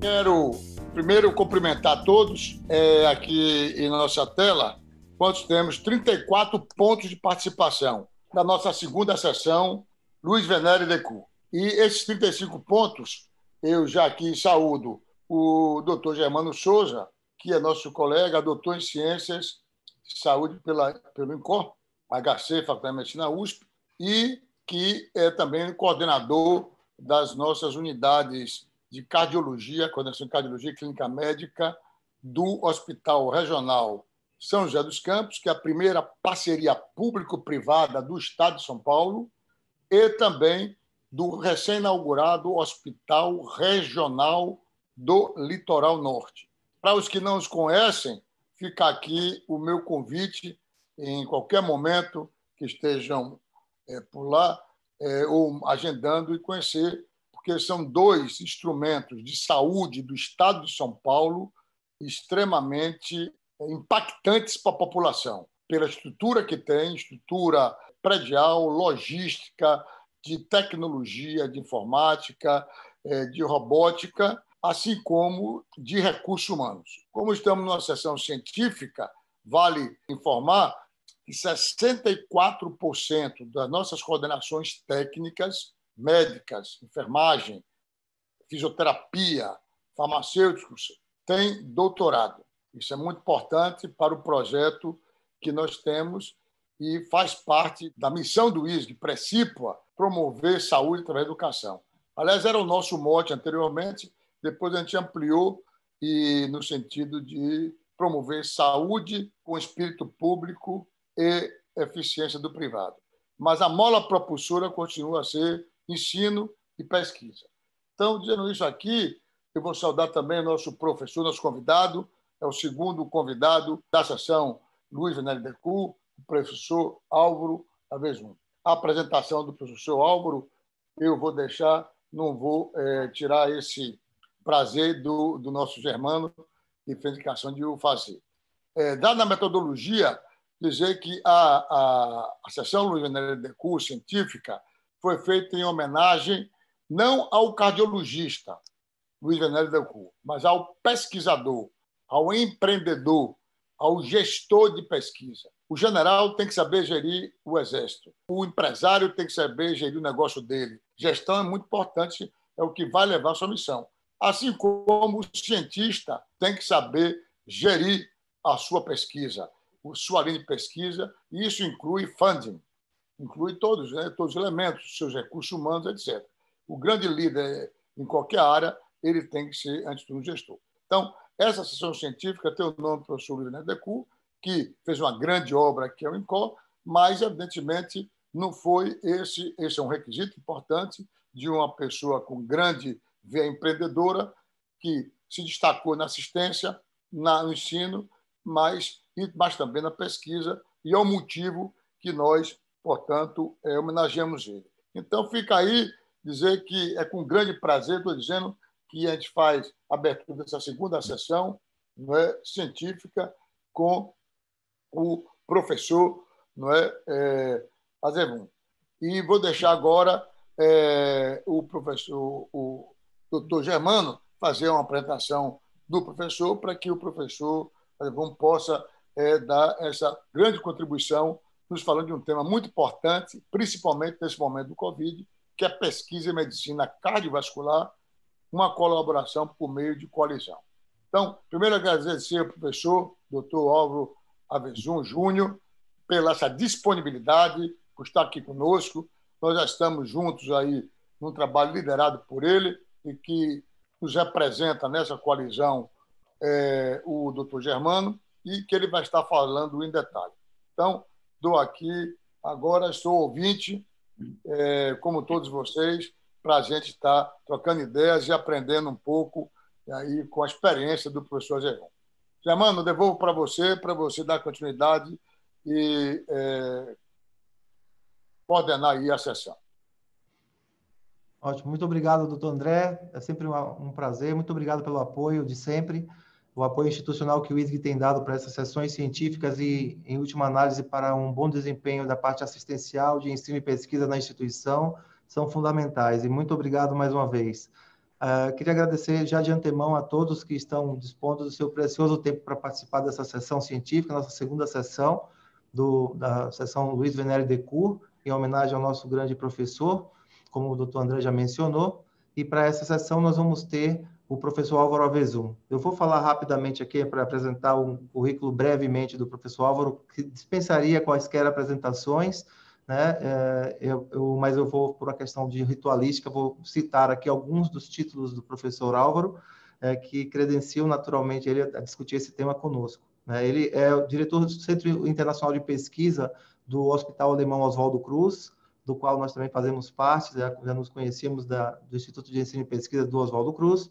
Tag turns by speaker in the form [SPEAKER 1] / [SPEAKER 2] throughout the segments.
[SPEAKER 1] Quero primeiro cumprimentar todos é, aqui em nossa tela. Nós temos 34 pontos de participação da nossa segunda sessão, Luiz Venere Decu. E esses 35 pontos, eu já aqui saúdo o doutor Germano Souza, que é nosso colega, doutor em Ciências de Saúde pela, pelo INCOR, HC, Faculdade de Medicina USP, e que é também coordenador das nossas unidades de cardiologia, coordenação de cardiologia e clínica médica do Hospital Regional São José dos Campos, que é a primeira parceria público-privada do Estado de São Paulo, e também do recém-inaugurado Hospital Regional do Litoral Norte. Para os que não os conhecem, fica aqui o meu convite, em qualquer momento que estejam é, por lá, é, ou agendando e conhecer, porque são dois instrumentos de saúde do Estado de São Paulo extremamente impactantes para a população, pela estrutura que tem, estrutura predial, logística, de tecnologia, de informática, é, de robótica, assim como de recursos humanos. Como estamos numa sessão científica, vale informar que 64% das nossas coordenações técnicas, médicas, enfermagem, fisioterapia, farmacêuticos, têm doutorado. Isso é muito importante para o projeto que nós temos e faz parte da missão do ISG, Precipua, promover saúde através da educação. Aliás, era o nosso mote anteriormente, depois a gente ampliou e no sentido de promover saúde com espírito público e eficiência do privado. Mas a mola propulsora continua a ser ensino e pesquisa. Então, dizendo isso aqui, eu vou saudar também o nosso professor, nosso convidado, é o segundo convidado da sessão Luiz Venel Decu, o professor Álvaro Avezum. A apresentação do professor Álvaro eu vou deixar, não vou é, tirar esse prazer do, do nosso Germano e indicação de o fazer. É, dada a metodologia, dizer que a, a, a sessão Luiz Venere Curso científica foi feita em homenagem não ao cardiologista Luiz Venere de Curso, mas ao pesquisador, ao empreendedor, ao gestor de pesquisa. O general tem que saber gerir o exército. O empresário tem que saber gerir o negócio dele. Gestão é muito importante, é o que vai levar a sua missão. Assim como o cientista tem que saber gerir a sua pesquisa sua linha de pesquisa, e isso inclui funding, inclui todos, né, todos os elementos, seus recursos humanos, etc. O grande líder em qualquer área, ele tem que ser, antes de tudo, um gestor. Então, essa sessão científica tem o nome do professor Luiz Decu, que fez uma grande obra que é o INCOR, mas, evidentemente, não foi esse, esse é um requisito importante de uma pessoa com grande veia empreendedora, que se destacou na assistência, na, no ensino, mas mas também na pesquisa, e é o motivo que nós, portanto, é, homenageamos ele. Então, fica aí dizer que é com grande prazer, estou dizendo, que a gente faz a abertura dessa segunda sessão não é, científica com o professor não é, é Azevum. E vou deixar agora é, o professor, o doutor Germano, fazer uma apresentação do professor para que o professor Azevum possa é, dar essa grande contribuição, nos falando de um tema muito importante, principalmente nesse momento do Covid, que é pesquisa em medicina cardiovascular, uma colaboração por meio de coalizão. Então, primeiro agradecer ao professor Dr. Álvaro Avezum Júnior pela essa disponibilidade, por estar aqui conosco. Nós já estamos juntos aí num trabalho liderado por ele e que nos representa nessa coalizão é, o doutor Germano e que ele vai estar falando em detalhe. Então, dou aqui, agora sou ouvinte, é, como todos vocês, para a gente estar trocando ideias e aprendendo um pouco aí com a experiência do professor Germano. Germano, devolvo para você, para você dar continuidade e é, coordenar aí a sessão.
[SPEAKER 2] Ótimo, muito obrigado, doutor André. É sempre um prazer. Muito obrigado pelo apoio de sempre o apoio institucional que o ISG tem dado para essas sessões científicas e, em última análise, para um bom desempenho da parte assistencial de ensino e pesquisa na instituição são fundamentais. E muito obrigado mais uma vez. Uh, queria agradecer já de antemão a todos que estão dispondo do seu precioso tempo para participar dessa sessão científica, nossa segunda sessão do, da sessão Luiz Venere de Cour, em homenagem ao nosso grande professor, como o doutor André já mencionou. E para essa sessão nós vamos ter o professor Álvaro Avezum. Eu vou falar rapidamente aqui para apresentar um currículo brevemente do professor Álvaro, que dispensaria quaisquer apresentações, né? É, eu, eu, mas eu vou, por uma questão de ritualística, vou citar aqui alguns dos títulos do professor Álvaro, é, que credenciam naturalmente ele a discutir esse tema conosco. Né? Ele é o diretor do Centro Internacional de Pesquisa do Hospital Alemão Oswaldo Cruz, do qual nós também fazemos parte, já, nos conhecemos da, do Instituto de Ensino e Pesquisa do Oswaldo Cruz.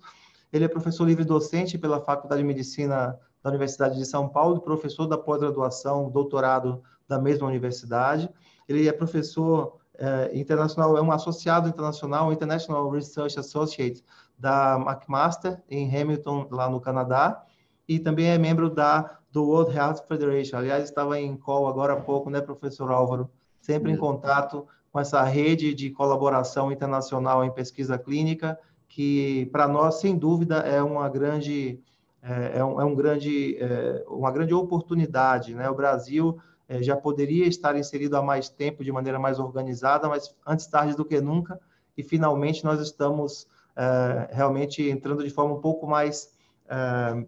[SPEAKER 2] Ele é professor livre docente pela Faculdade de Medicina da Universidade de São Paulo, professor da pós-graduação, doutorado da mesma universidade. Ele é professor é, internacional, é um associado internacional, International Research Associate da McMaster, em Hamilton, lá no Canadá, e também é membro da do World Health Federation. Aliás, estava em call agora há pouco, né, professor Álvaro? Sempre em contato com essa rede de colaboração internacional em pesquisa clínica, que para nós, sem dúvida, é uma grande é, é um, é um grande, é, uma grande oportunidade. Né? O Brasil é, já poderia estar inserido há mais tempo, de maneira mais organizada, mas antes tarde do que nunca, e finalmente nós estamos é, realmente entrando de forma um pouco mais é,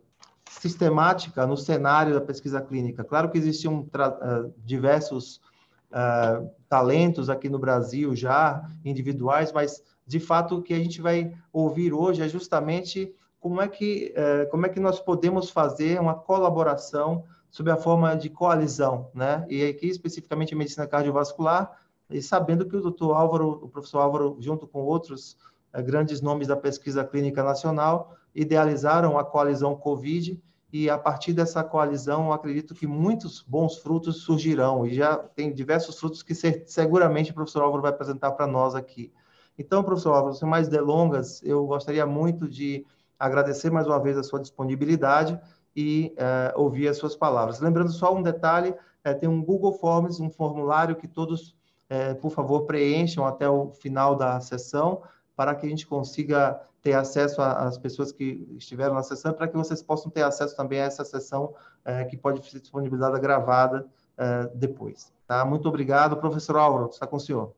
[SPEAKER 2] sistemática no cenário da pesquisa clínica. Claro que existiam diversos talentos aqui no Brasil já, individuais, mas de fato o que a gente vai ouvir hoje é justamente como é que, é, como é que nós podemos fazer uma colaboração sob a forma de coalizão, né? E aqui especificamente medicina cardiovascular, e sabendo que o doutor Álvaro, o professor Álvaro, junto com outros eh, grandes nomes da pesquisa clínica nacional, idealizaram a coalizão COVID e a partir dessa coalizão, acredito que muitos bons frutos surgirão e já tem diversos frutos que seguramente o professor Álvaro vai apresentar para nós aqui. Então, professor Álvaro, sem mais delongas, eu gostaria muito de agradecer mais uma vez a sua disponibilidade e uh, ouvir as suas palavras. Lembrando só um detalhe, uh, tem um Google Forms, um formulário que todos, uh, por favor, preencham até o final da sessão, para que a gente consiga ter acesso às pessoas que estiveram na sessão, para que vocês possam ter acesso também a essa sessão que pode ser disponibilizada gravada depois. Tá? Muito obrigado, professor Álvaro, está com o senhor.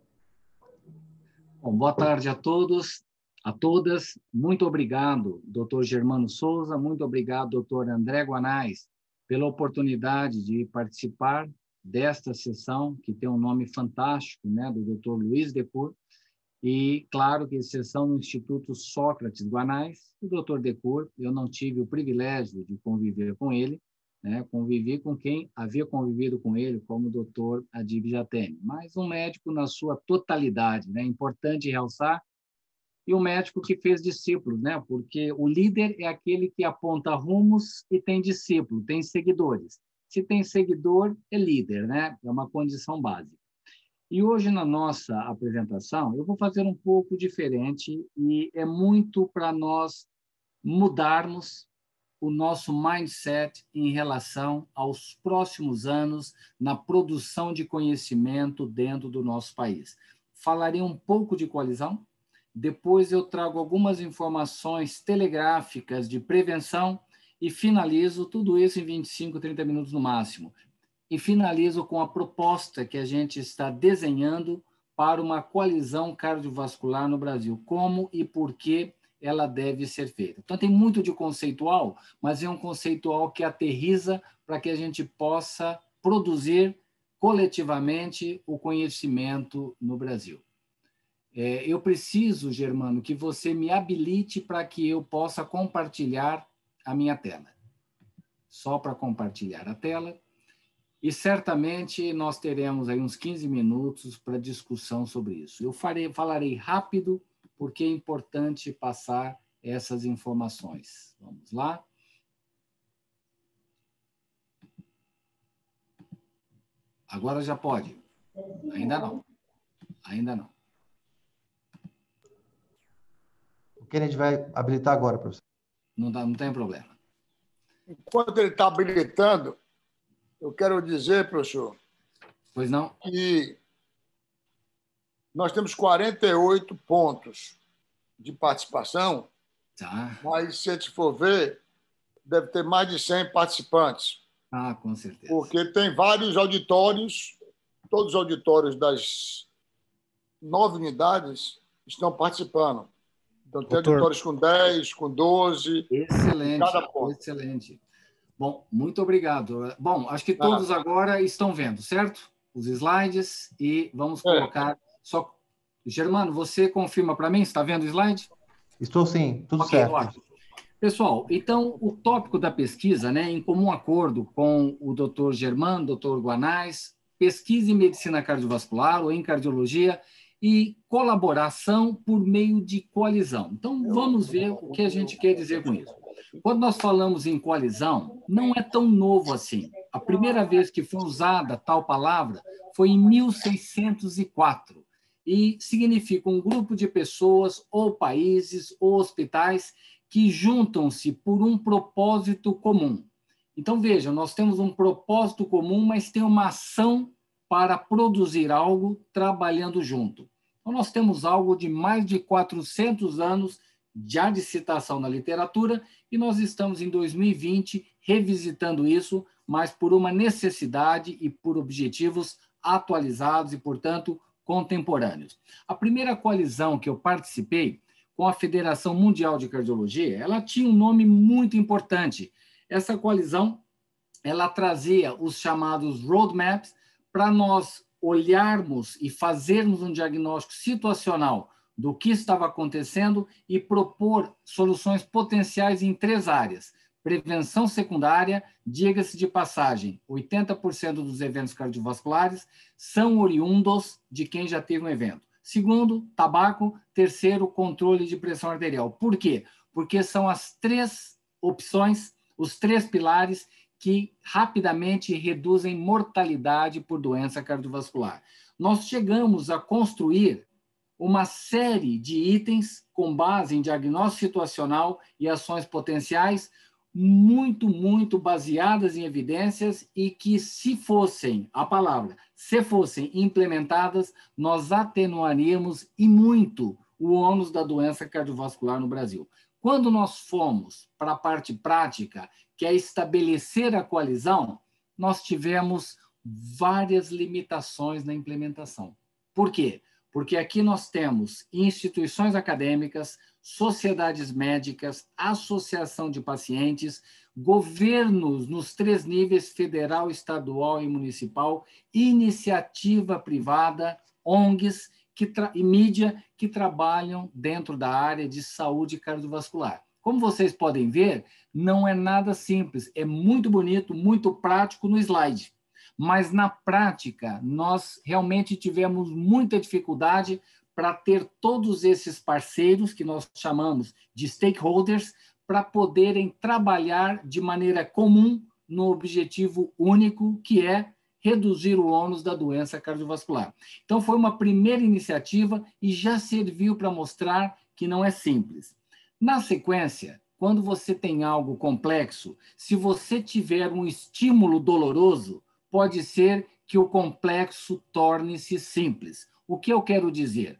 [SPEAKER 3] Bom, boa tarde a todos a todas. Muito obrigado, doutor Germano Souza, muito obrigado, doutor André Guanais, pela oportunidade de participar desta sessão, que tem um nome fantástico, né, do doutor Luiz Decour, e, claro, que sessão no Instituto Sócrates Guanais, o doutor Decour, eu não tive o privilégio de conviver com ele, né, convivi com quem havia convivido com ele, como o doutor Adib Jatene, mas um médico na sua totalidade. É né, importante realçar e o médico que fez discípulos, né? Porque o líder é aquele que aponta rumos e tem discípulo, tem seguidores. Se tem seguidor, é líder, né? É uma condição básica. E hoje na nossa apresentação, eu vou fazer um pouco diferente e é muito para nós mudarmos o nosso mindset em relação aos próximos anos na produção de conhecimento dentro do nosso país. Falarei um pouco de coalizão, depois eu trago algumas informações telegráficas de prevenção e finalizo tudo isso em 25, 30 minutos no máximo. E finalizo com a proposta que a gente está desenhando para uma coalizão cardiovascular no Brasil. Como e por que ela deve ser feita. Então, tem muito de conceitual, mas é um conceitual que aterriza para que a gente possa produzir coletivamente o conhecimento no Brasil. É, eu preciso, Germano, que você me habilite para que eu possa compartilhar a minha tela. Só para compartilhar a tela. E certamente nós teremos aí uns 15 minutos para discussão sobre isso. Eu farei, falarei rápido, porque é importante passar essas informações. Vamos lá. Agora já pode. Ainda não. Ainda não.
[SPEAKER 2] que a gente vai habilitar agora, professor?
[SPEAKER 3] Não, dá, não tem problema.
[SPEAKER 1] Enquanto ele está habilitando, eu quero dizer, professor,
[SPEAKER 3] pois não?
[SPEAKER 1] que nós temos 48 pontos de participação Tá. Mas se a gente for ver, deve ter mais de 100 participantes.
[SPEAKER 3] Ah, com certeza.
[SPEAKER 1] Porque tem vários auditórios, todos os auditórios das nove unidades estão participando. Então, tem Doutor... auditórios com 10, com 12.
[SPEAKER 3] Excelente. Cada ponto. Excelente. Bom, muito obrigado. Bom, acho que todos ah. agora estão vendo, certo? Os slides e vamos é. colocar. É. Só, Germano, você confirma para mim? Está vendo o slide?
[SPEAKER 2] Estou sim, tudo okay, certo. Ótimo.
[SPEAKER 3] Pessoal, então o tópico da pesquisa, né, em comum acordo com o Dr. Germano, Dr. Guanais, pesquisa em medicina cardiovascular ou em cardiologia e colaboração por meio de coalizão. Então, vamos ver o que a gente quer dizer com isso. Quando nós falamos em coalizão, não é tão novo assim. A primeira vez que foi usada tal palavra foi em 1604 e significa um grupo de pessoas ou países ou hospitais que juntam-se por um propósito comum. Então, veja, nós temos um propósito comum, mas tem uma ação para produzir algo trabalhando junto. Então, nós temos algo de mais de 400 anos já de citação na literatura e nós estamos em 2020 revisitando isso, mas por uma necessidade e por objetivos atualizados e, portanto, contemporâneos. A primeira coalizão que eu participei com a Federação Mundial de Cardiologia, ela tinha um nome muito importante. Essa coalizão, ela trazia os chamados roadmaps para nós olharmos e fazermos um diagnóstico situacional do que estava acontecendo e propor soluções potenciais em três áreas. Prevenção secundária, diga-se de passagem, 80% dos eventos cardiovasculares são oriundos de quem já teve um evento. Segundo, tabaco. Terceiro, controle de pressão arterial. Por quê? Porque são as três opções, os três pilares que rapidamente reduzem mortalidade por doença cardiovascular. Nós chegamos a construir uma série de itens com base em diagnóstico situacional e ações potenciais muito, muito baseadas em evidências e que, se fossem, a palavra, se fossem implementadas, nós atenuaríamos e muito o ônus da doença cardiovascular no Brasil. Quando nós fomos para a parte prática que é estabelecer a coalizão, nós tivemos várias limitações na implementação. Por quê? Porque aqui nós temos instituições acadêmicas, sociedades médicas, associação de pacientes, governos nos três níveis federal, estadual e municipal, iniciativa privada, ONGs que e mídia que trabalham dentro da área de saúde cardiovascular. Como vocês podem ver, não é nada simples, é muito bonito, muito prático no slide. Mas na prática, nós realmente tivemos muita dificuldade para ter todos esses parceiros, que nós chamamos de stakeholders, para poderem trabalhar de maneira comum no objetivo único, que é reduzir o ônus da doença cardiovascular. Então, foi uma primeira iniciativa e já serviu para mostrar que não é simples. Na sequência, quando você tem algo complexo, se você tiver um estímulo doloroso, pode ser que o complexo torne-se simples. O que eu quero dizer?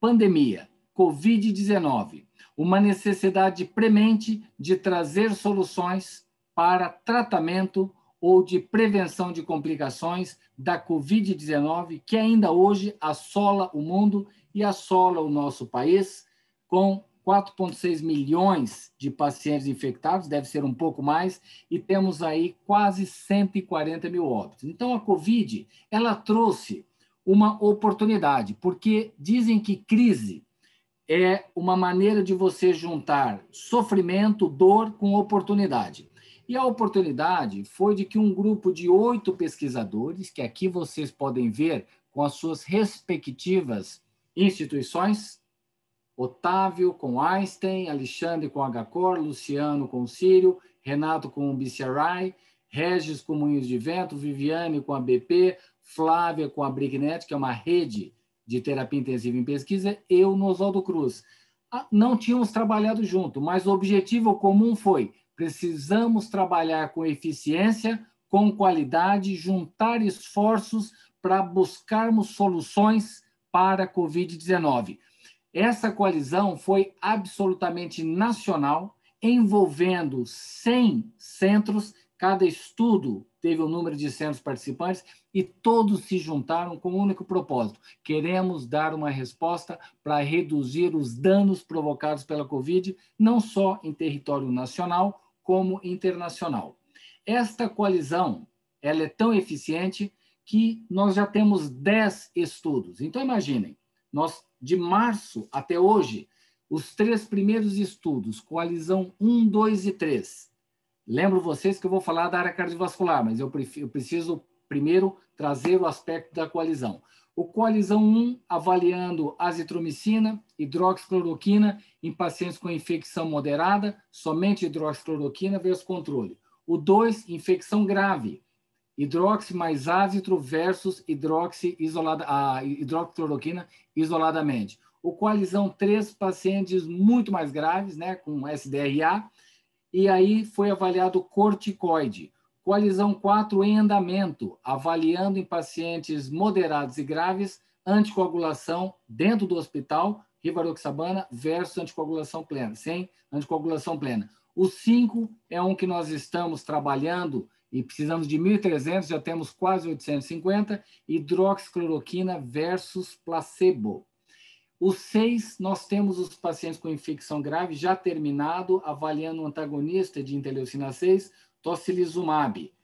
[SPEAKER 3] Pandemia, Covid-19, uma necessidade premente de trazer soluções para tratamento ou de prevenção de complicações da Covid-19, que ainda hoje assola o mundo e assola o nosso país, com 4,6 milhões de pacientes infectados, deve ser um pouco mais, e temos aí quase 140 mil óbitos. Então, a Covid, ela trouxe uma oportunidade, porque dizem que crise é uma maneira de você juntar sofrimento, dor com oportunidade. E a oportunidade foi de que um grupo de oito pesquisadores, que aqui vocês podem ver com as suas respectivas instituições, Otávio com Einstein, Alexandre com HCOR, Luciano com Sírio, Renato com o BCRI, Regis com Moinhos de Vento, Viviane com a BP, Flávia com a Bricknet, que é uma rede de terapia intensiva em pesquisa, eu no Oswaldo Cruz. Ah, não tínhamos trabalhado junto, mas o objetivo comum foi: precisamos trabalhar com eficiência, com qualidade, juntar esforços para buscarmos soluções para a Covid-19. Essa coalizão foi absolutamente nacional, envolvendo 100 centros, cada estudo teve um número de centros participantes e todos se juntaram com um único propósito: queremos dar uma resposta para reduzir os danos provocados pela Covid, não só em território nacional, como internacional. Esta coalizão ela é tão eficiente que nós já temos 10 estudos. Então, imaginem, nós, de março até hoje, os três primeiros estudos, coalizão 1, 2 e 3, Lembro vocês que eu vou falar da área cardiovascular, mas eu, prefiro, eu preciso primeiro trazer o aspecto da coalizão. O coalizão 1, avaliando azitromicina, hidroxicloroquina em pacientes com infecção moderada, somente hidroxicloroquina versus controle. O 2, infecção grave, hidroxi mais ácitro versus hidroxi isolada, a hidroxicloroquina isoladamente. O coalizão 3, pacientes muito mais graves, né, com SDRA, e aí foi avaliado corticoide. Coalizão 4 em andamento, avaliando em pacientes moderados e graves anticoagulação dentro do hospital, rivaroxabana versus anticoagulação plena, sem anticoagulação plena. O 5 é um que nós estamos trabalhando e precisamos de 1.300, já temos quase 850, hidroxicloroquina versus placebo. O seis, nós temos os pacientes com infecção grave já terminado, avaliando o antagonista de interleucina 6, tocilizumab.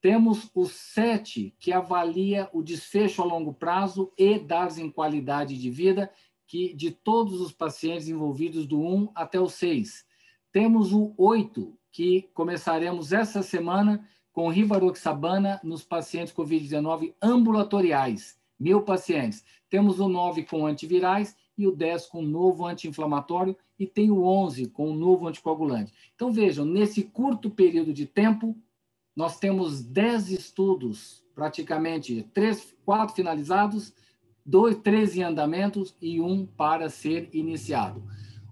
[SPEAKER 3] Temos o sete, que avalia o desfecho a longo prazo e dados em qualidade de vida que de todos os pacientes envolvidos do 1 até o 6. Temos o 8, que começaremos essa semana com rivaroxabana nos pacientes COVID-19 ambulatoriais, mil pacientes. Temos o 9 com antivirais e o 10 com novo anti-inflamatório e tem o 11 com o novo anticoagulante. Então vejam, nesse curto período de tempo, nós temos 10 estudos, praticamente três, quatro finalizados, dois, três em andamentos e um para ser iniciado.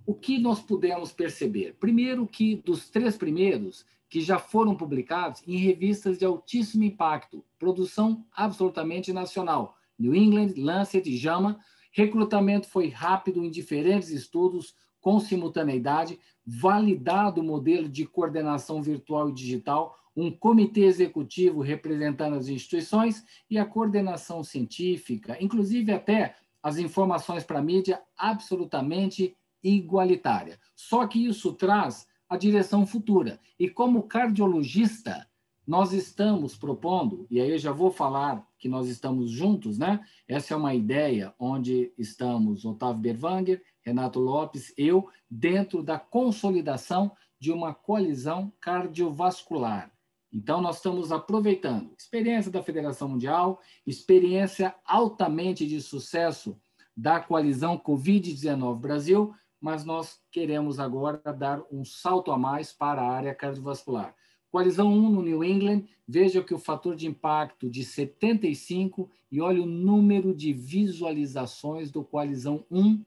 [SPEAKER 3] O que nós pudemos perceber? Primeiro que dos três primeiros, que já foram publicados em revistas de altíssimo impacto, produção absolutamente nacional, New England, Lancet, JAMA, Recrutamento foi rápido em diferentes estudos, com simultaneidade, validado o modelo de coordenação virtual e digital, um comitê executivo representando as instituições e a coordenação científica, inclusive até as informações para a mídia, absolutamente igualitária. Só que isso traz a direção futura. E como cardiologista, nós estamos propondo, e aí eu já vou falar que nós estamos juntos, né? Essa é uma ideia onde estamos Otávio Berwanger, Renato Lopes, eu, dentro da consolidação de uma coalizão cardiovascular. Então, nós estamos aproveitando experiência da Federação Mundial, experiência altamente de sucesso da coalizão Covid-19 Brasil, mas nós queremos agora dar um salto a mais para a área cardiovascular. Coalizão 1 no New England, veja que o fator de impacto de 75 e olha o número de visualizações do Coalizão 1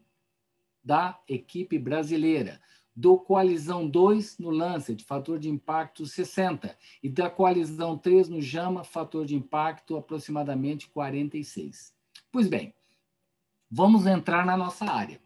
[SPEAKER 3] da equipe brasileira. Do Coalizão 2 no Lancet, fator de impacto 60. E da Coalizão 3 no JAMA, fator de impacto aproximadamente 46. Pois bem, vamos entrar na nossa área.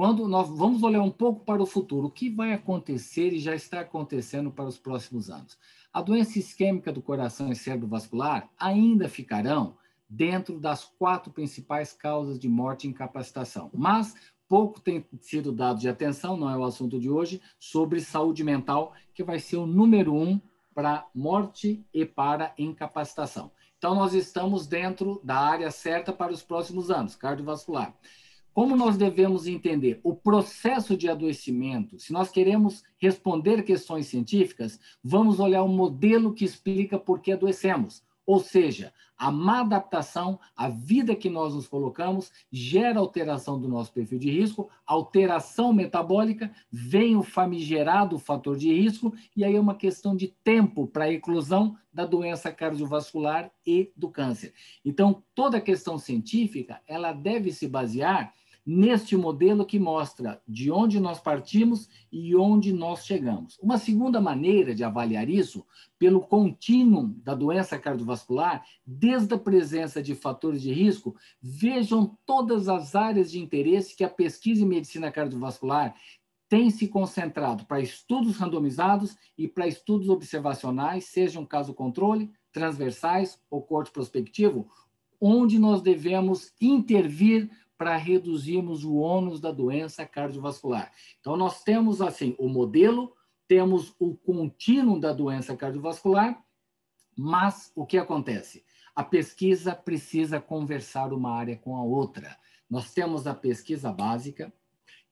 [SPEAKER 3] Quando nós vamos olhar um pouco para o futuro, o que vai acontecer e já está acontecendo para os próximos anos? A doença isquêmica do coração e cérebro vascular ainda ficarão dentro das quatro principais causas de morte e incapacitação, mas pouco tem sido dado de atenção, não é o assunto de hoje, sobre saúde mental, que vai ser o número um para morte e para incapacitação. Então, nós estamos dentro da área certa para os próximos anos, cardiovascular. Como nós devemos entender o processo de adoecimento? Se nós queremos responder questões científicas, vamos olhar o modelo que explica por que adoecemos. Ou seja, a má adaptação, a vida que nós nos colocamos, gera alteração do nosso perfil de risco, alteração metabólica, vem o famigerado fator de risco, e aí é uma questão de tempo para a eclosão da doença cardiovascular e do câncer. Então, toda questão científica, ela deve se basear neste modelo que mostra de onde nós partimos e onde nós chegamos. Uma segunda maneira de avaliar isso, pelo contínuo da doença cardiovascular, desde a presença de fatores de risco, vejam todas as áreas de interesse que a pesquisa em medicina cardiovascular tem se concentrado para estudos randomizados e para estudos observacionais, sejam caso controle, transversais ou corte prospectivo, onde nós devemos intervir para reduzirmos o ônus da doença cardiovascular. Então, nós temos, assim, o modelo, temos o contínuo da doença cardiovascular, mas o que acontece? A pesquisa precisa conversar uma área com a outra. Nós temos a pesquisa básica,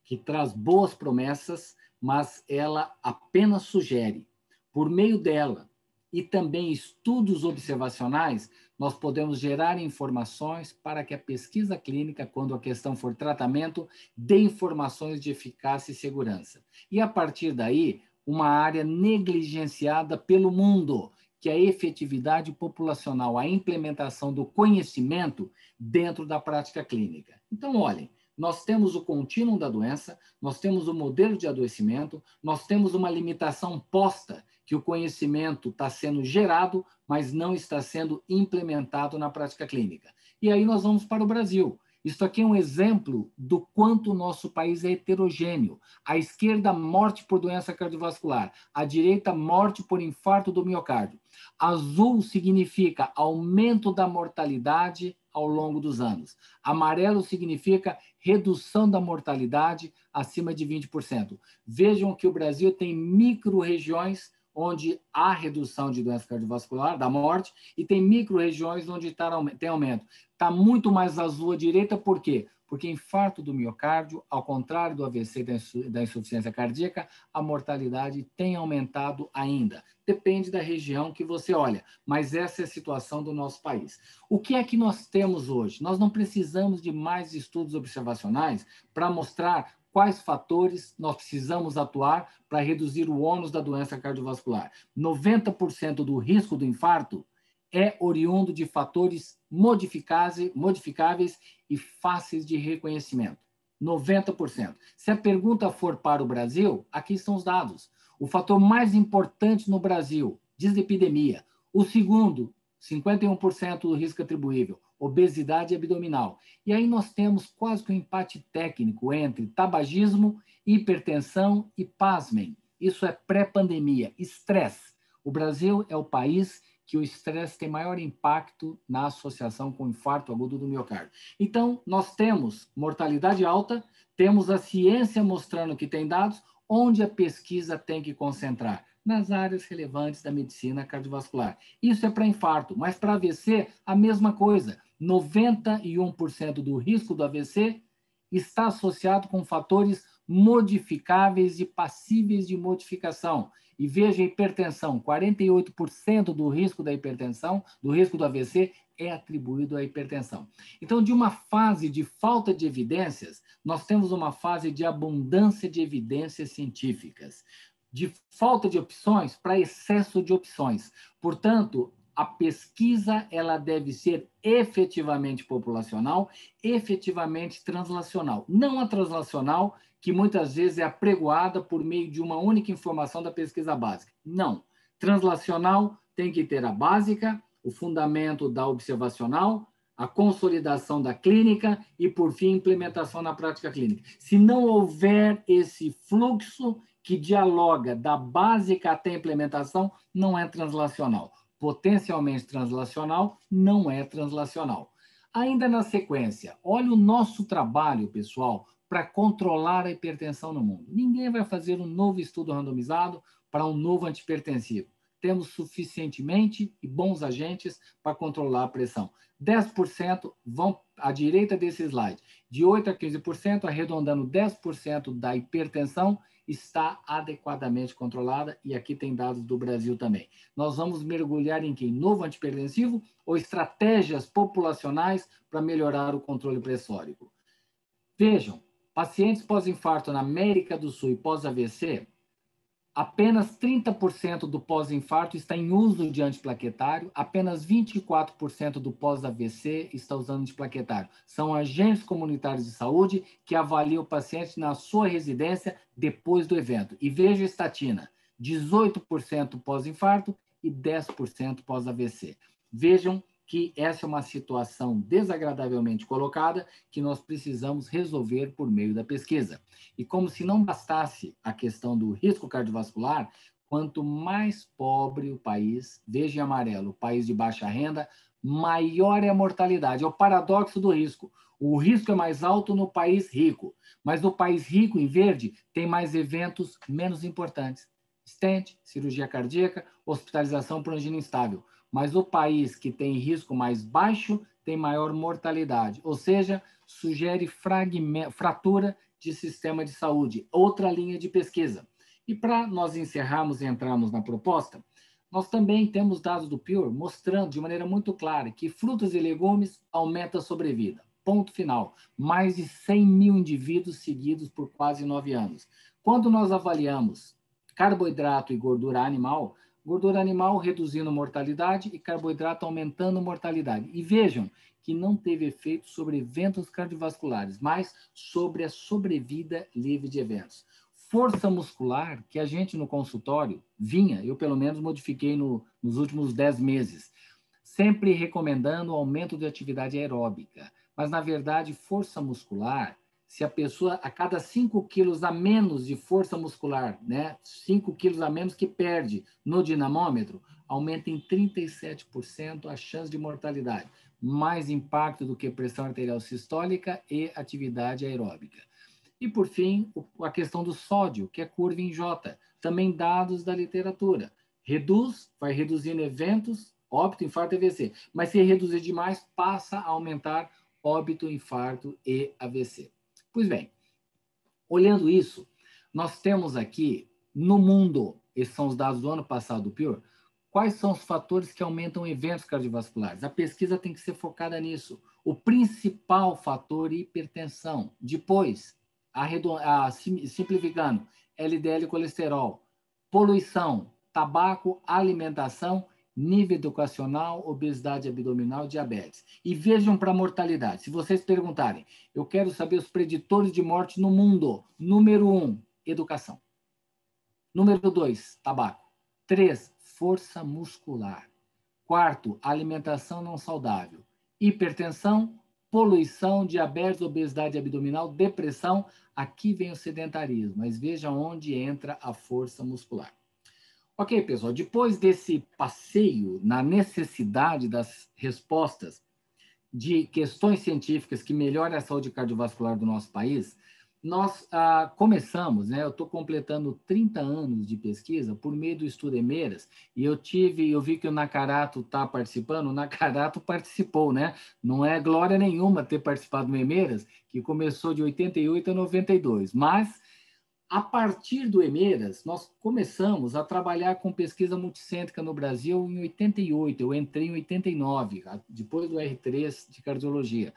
[SPEAKER 3] que traz boas promessas, mas ela apenas sugere. Por meio dela, e também estudos observacionais, nós podemos gerar informações para que a pesquisa clínica, quando a questão for tratamento, dê informações de eficácia e segurança. E a partir daí, uma área negligenciada pelo mundo, que é a efetividade populacional, a implementação do conhecimento dentro da prática clínica. Então, olhem, nós temos o contínuo da doença, nós temos o modelo de adoecimento, nós temos uma limitação posta que o conhecimento está sendo gerado, mas não está sendo implementado na prática clínica. E aí nós vamos para o Brasil. Isso aqui é um exemplo do quanto o nosso país é heterogêneo. À esquerda, morte por doença cardiovascular. À direita, morte por infarto do miocárdio. Azul significa aumento da mortalidade ao longo dos anos. Amarelo significa redução da mortalidade acima de 20%. Vejam que o Brasil tem micro-regiões onde há redução de doença cardiovascular, da morte, e tem micro-regiões onde tá, tem aumento. Está muito mais azul à direita, por quê? Porque infarto do miocárdio, ao contrário do AVC da insuficiência cardíaca, a mortalidade tem aumentado ainda. Depende da região que você olha, mas essa é a situação do nosso país. O que é que nós temos hoje? Nós não precisamos de mais estudos observacionais para mostrar quais fatores nós precisamos atuar para reduzir o ônus da doença cardiovascular. 90% do risco do infarto é oriundo de fatores modificáveis, e fáceis de reconhecimento. 90%. Se a pergunta for para o Brasil, aqui estão os dados. O fator mais importante no Brasil, dislipidemia. O segundo, 51% do risco atribuível obesidade abdominal. E aí nós temos quase que um empate técnico entre tabagismo, hipertensão e, pasmem, isso é pré-pandemia, estresse. O Brasil é o país que o estresse tem maior impacto na associação com infarto agudo do miocárdio. Então, nós temos mortalidade alta, temos a ciência mostrando que tem dados, onde a pesquisa tem que concentrar nas áreas relevantes da medicina cardiovascular. Isso é para infarto, mas para AVC, a mesma coisa. 91% do risco do AVC está associado com fatores modificáveis e passíveis de modificação. E veja a hipertensão, 48% do risco da hipertensão, do risco do AVC, é atribuído à hipertensão. Então, de uma fase de falta de evidências, nós temos uma fase de abundância de evidências científicas, de falta de opções para excesso de opções. Portanto, a pesquisa ela deve ser efetivamente populacional, efetivamente translacional. Não a translacional, que muitas vezes é apregoada por meio de uma única informação da pesquisa básica. Não. Translacional tem que ter a básica, o fundamento da observacional, a consolidação da clínica e, por fim, implementação na prática clínica. Se não houver esse fluxo que dialoga da básica até a implementação, não é translacional potencialmente translacional, não é translacional. Ainda na sequência, olha o nosso trabalho, pessoal, para controlar a hipertensão no mundo. Ninguém vai fazer um novo estudo randomizado para um novo antipertensivo. Temos suficientemente e bons agentes para controlar a pressão. 10% vão à direita desse slide. De 8% a 15%, arredondando 10% da hipertensão está adequadamente controlada e aqui tem dados do Brasil também. Nós vamos mergulhar em quem? Novo antipertensivo ou estratégias populacionais para melhorar o controle pressórico? Vejam, pacientes pós-infarto na América do Sul e pós-AVC, apenas 30% do pós-infarto está em uso de antiplaquetário, apenas 24% do pós-AVC está usando antiplaquetário. São agentes comunitários de saúde que avaliam o paciente na sua residência depois do evento. E veja a estatina, 18% pós-infarto e 10% pós-AVC. Vejam que essa é uma situação desagradavelmente colocada que nós precisamos resolver por meio da pesquisa. E como se não bastasse a questão do risco cardiovascular, quanto mais pobre o país, veja em amarelo, país de baixa renda, maior é a mortalidade. É o paradoxo do risco. O risco é mais alto no país rico, mas no país rico, em verde, tem mais eventos menos importantes. Stent, cirurgia cardíaca, hospitalização por angina instável mas o país que tem risco mais baixo tem maior mortalidade, ou seja, sugere fratura de sistema de saúde, outra linha de pesquisa. E para nós encerrarmos e entrarmos na proposta, nós também temos dados do PURE mostrando de maneira muito clara que frutas e legumes aumentam a sobrevida. Ponto final. Mais de 100 mil indivíduos seguidos por quase nove anos. Quando nós avaliamos carboidrato e gordura animal, Gordura animal reduzindo mortalidade e carboidrato aumentando mortalidade. E vejam que não teve efeito sobre eventos cardiovasculares, mas sobre a sobrevida livre de eventos. Força muscular, que a gente no consultório vinha, eu pelo menos modifiquei no, nos últimos 10 meses, sempre recomendando o aumento de atividade aeróbica. Mas, na verdade, força muscular se a pessoa, a cada 5 quilos a menos de força muscular, né, 5 quilos a menos que perde no dinamômetro, aumenta em 37% a chance de mortalidade. Mais impacto do que pressão arterial sistólica e atividade aeróbica. E, por fim, a questão do sódio, que é curva em J. Também dados da literatura. Reduz, vai reduzindo eventos, óbito, infarto e AVC. Mas se reduzir demais, passa a aumentar óbito, infarto e AVC. Pois bem, olhando isso, nós temos aqui no mundo, esses são os dados do ano passado do PIOR, quais são os fatores que aumentam eventos cardiovasculares. A pesquisa tem que ser focada nisso. O principal fator, hipertensão. Depois, a, a, simplificando, LDL colesterol, poluição, tabaco, alimentação nível educacional, obesidade abdominal, diabetes. E vejam para a mortalidade. Se vocês perguntarem, eu quero saber os preditores de morte no mundo. Número um, educação. Número dois, tabaco. Três, força muscular. Quarto, alimentação não saudável. Hipertensão, poluição, diabetes, obesidade abdominal, depressão. Aqui vem o sedentarismo, mas veja onde entra a força muscular. Ok, pessoal, depois desse passeio na necessidade das respostas de questões científicas que melhorem a saúde cardiovascular do nosso país, nós ah, começamos, né? Eu estou completando 30 anos de pesquisa por meio do estudo Emeiras, e eu tive, eu vi que o Nakarato está participando, o Nakarato participou, né? Não é glória nenhuma ter participado do Emeiras, que começou de 88 a 92, mas a partir do Emeiras, nós começamos a trabalhar com pesquisa multicêntrica no Brasil em 88. Eu entrei em 89, depois do R3 de cardiologia.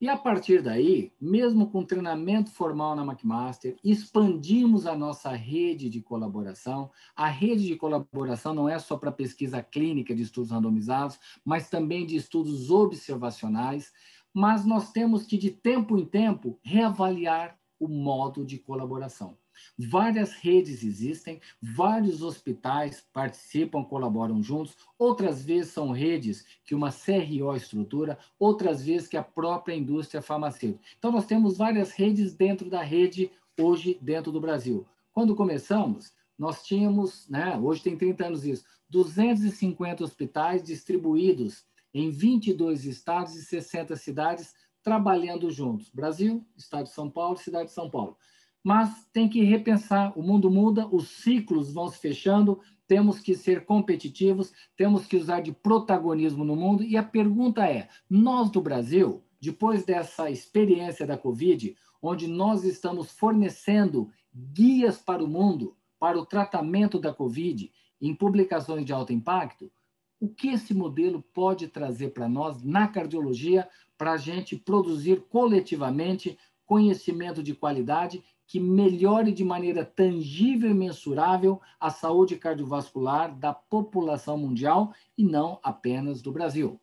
[SPEAKER 3] E a partir daí, mesmo com treinamento formal na McMaster, expandimos a nossa rede de colaboração. A rede de colaboração não é só para pesquisa clínica de estudos randomizados, mas também de estudos observacionais. Mas nós temos que, de tempo em tempo, reavaliar o modo de colaboração. Várias redes existem, vários hospitais participam, colaboram juntos, outras vezes são redes que uma CRO estrutura, outras vezes que a própria indústria farmacêutica. Então, nós temos várias redes dentro da rede hoje dentro do Brasil. Quando começamos, nós tínhamos, né, hoje tem 30 anos isso, 250 hospitais distribuídos em 22 estados e 60 cidades trabalhando juntos. Brasil, Estado de São Paulo, Cidade de São Paulo mas tem que repensar. O mundo muda, os ciclos vão se fechando, temos que ser competitivos, temos que usar de protagonismo no mundo. E a pergunta é: nós do Brasil, depois dessa experiência da Covid, onde nós estamos fornecendo guias para o mundo para o tratamento da Covid em publicações de alto impacto, o que esse modelo pode trazer para nós na cardiologia para a gente produzir coletivamente conhecimento de qualidade que melhore de maneira tangível e mensurável a saúde cardiovascular da população mundial e não apenas do Brasil.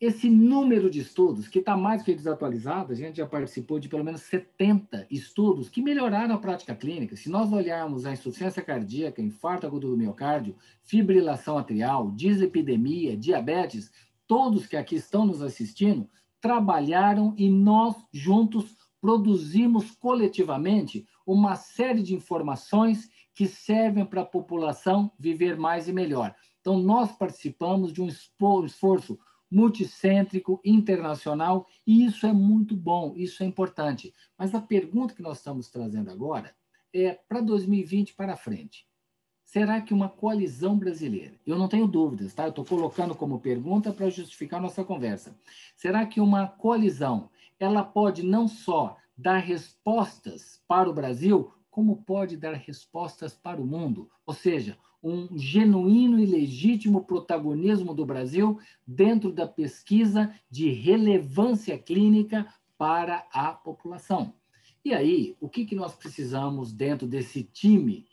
[SPEAKER 3] Esse número de estudos, que está mais que desatualizado, a gente já participou de pelo menos 70 estudos que melhoraram a prática clínica. Se nós olharmos a insuficiência cardíaca, infarto agudo do miocárdio, fibrilação atrial, dislipidemia, diabetes, todos que aqui estão nos assistindo trabalharam e nós juntos produzimos coletivamente uma série de informações que servem para a população viver mais e melhor. Então, nós participamos de um esforço multicêntrico, internacional, e isso é muito bom, isso é importante. Mas a pergunta que nós estamos trazendo agora é para 2020 para frente. Será que uma coalizão brasileira, eu não tenho dúvidas, tá? Eu estou colocando como pergunta para justificar nossa conversa. Será que uma coalizão, ela pode não só dar respostas para o Brasil, como pode dar respostas para o mundo? Ou seja, um genuíno e legítimo protagonismo do Brasil dentro da pesquisa de relevância clínica para a população. E aí, o que, que nós precisamos dentro desse time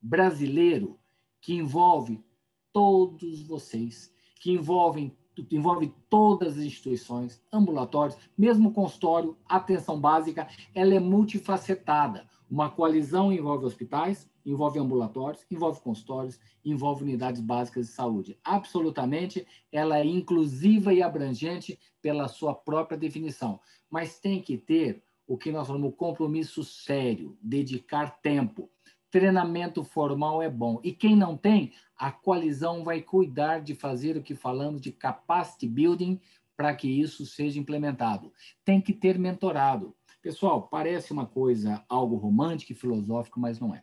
[SPEAKER 3] brasileiro que envolve todos vocês, que envolvem envolve todas as instituições, ambulatórios, mesmo consultório, atenção básica, ela é multifacetada. Uma coalizão envolve hospitais, envolve ambulatórios, envolve consultórios, envolve unidades básicas de saúde. Absolutamente, ela é inclusiva e abrangente pela sua própria definição, mas tem que ter o que nós chamamos compromisso sério, dedicar tempo. Treinamento formal é bom. E quem não tem, a coalizão vai cuidar de fazer o que falamos de capacity building para que isso seja implementado. Tem que ter mentorado. Pessoal, parece uma coisa algo romântico e filosófico, mas não é.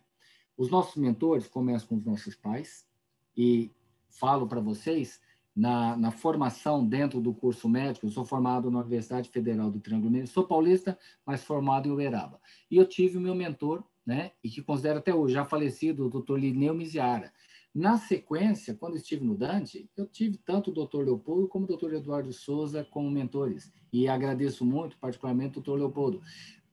[SPEAKER 3] Os nossos mentores começam com os nossos pais e falo para vocês, na, na, formação dentro do curso médico, eu sou formado na Universidade Federal do Triângulo Mineiro, sou paulista, mas formado em Uberaba. E eu tive o meu mentor, né, e que considero até hoje, já falecido, o doutor Lineu Miziara. Na sequência, quando estive no Dante, eu tive tanto o doutor Leopoldo como o doutor Eduardo Souza como mentores. E agradeço muito, particularmente, o doutor Leopoldo.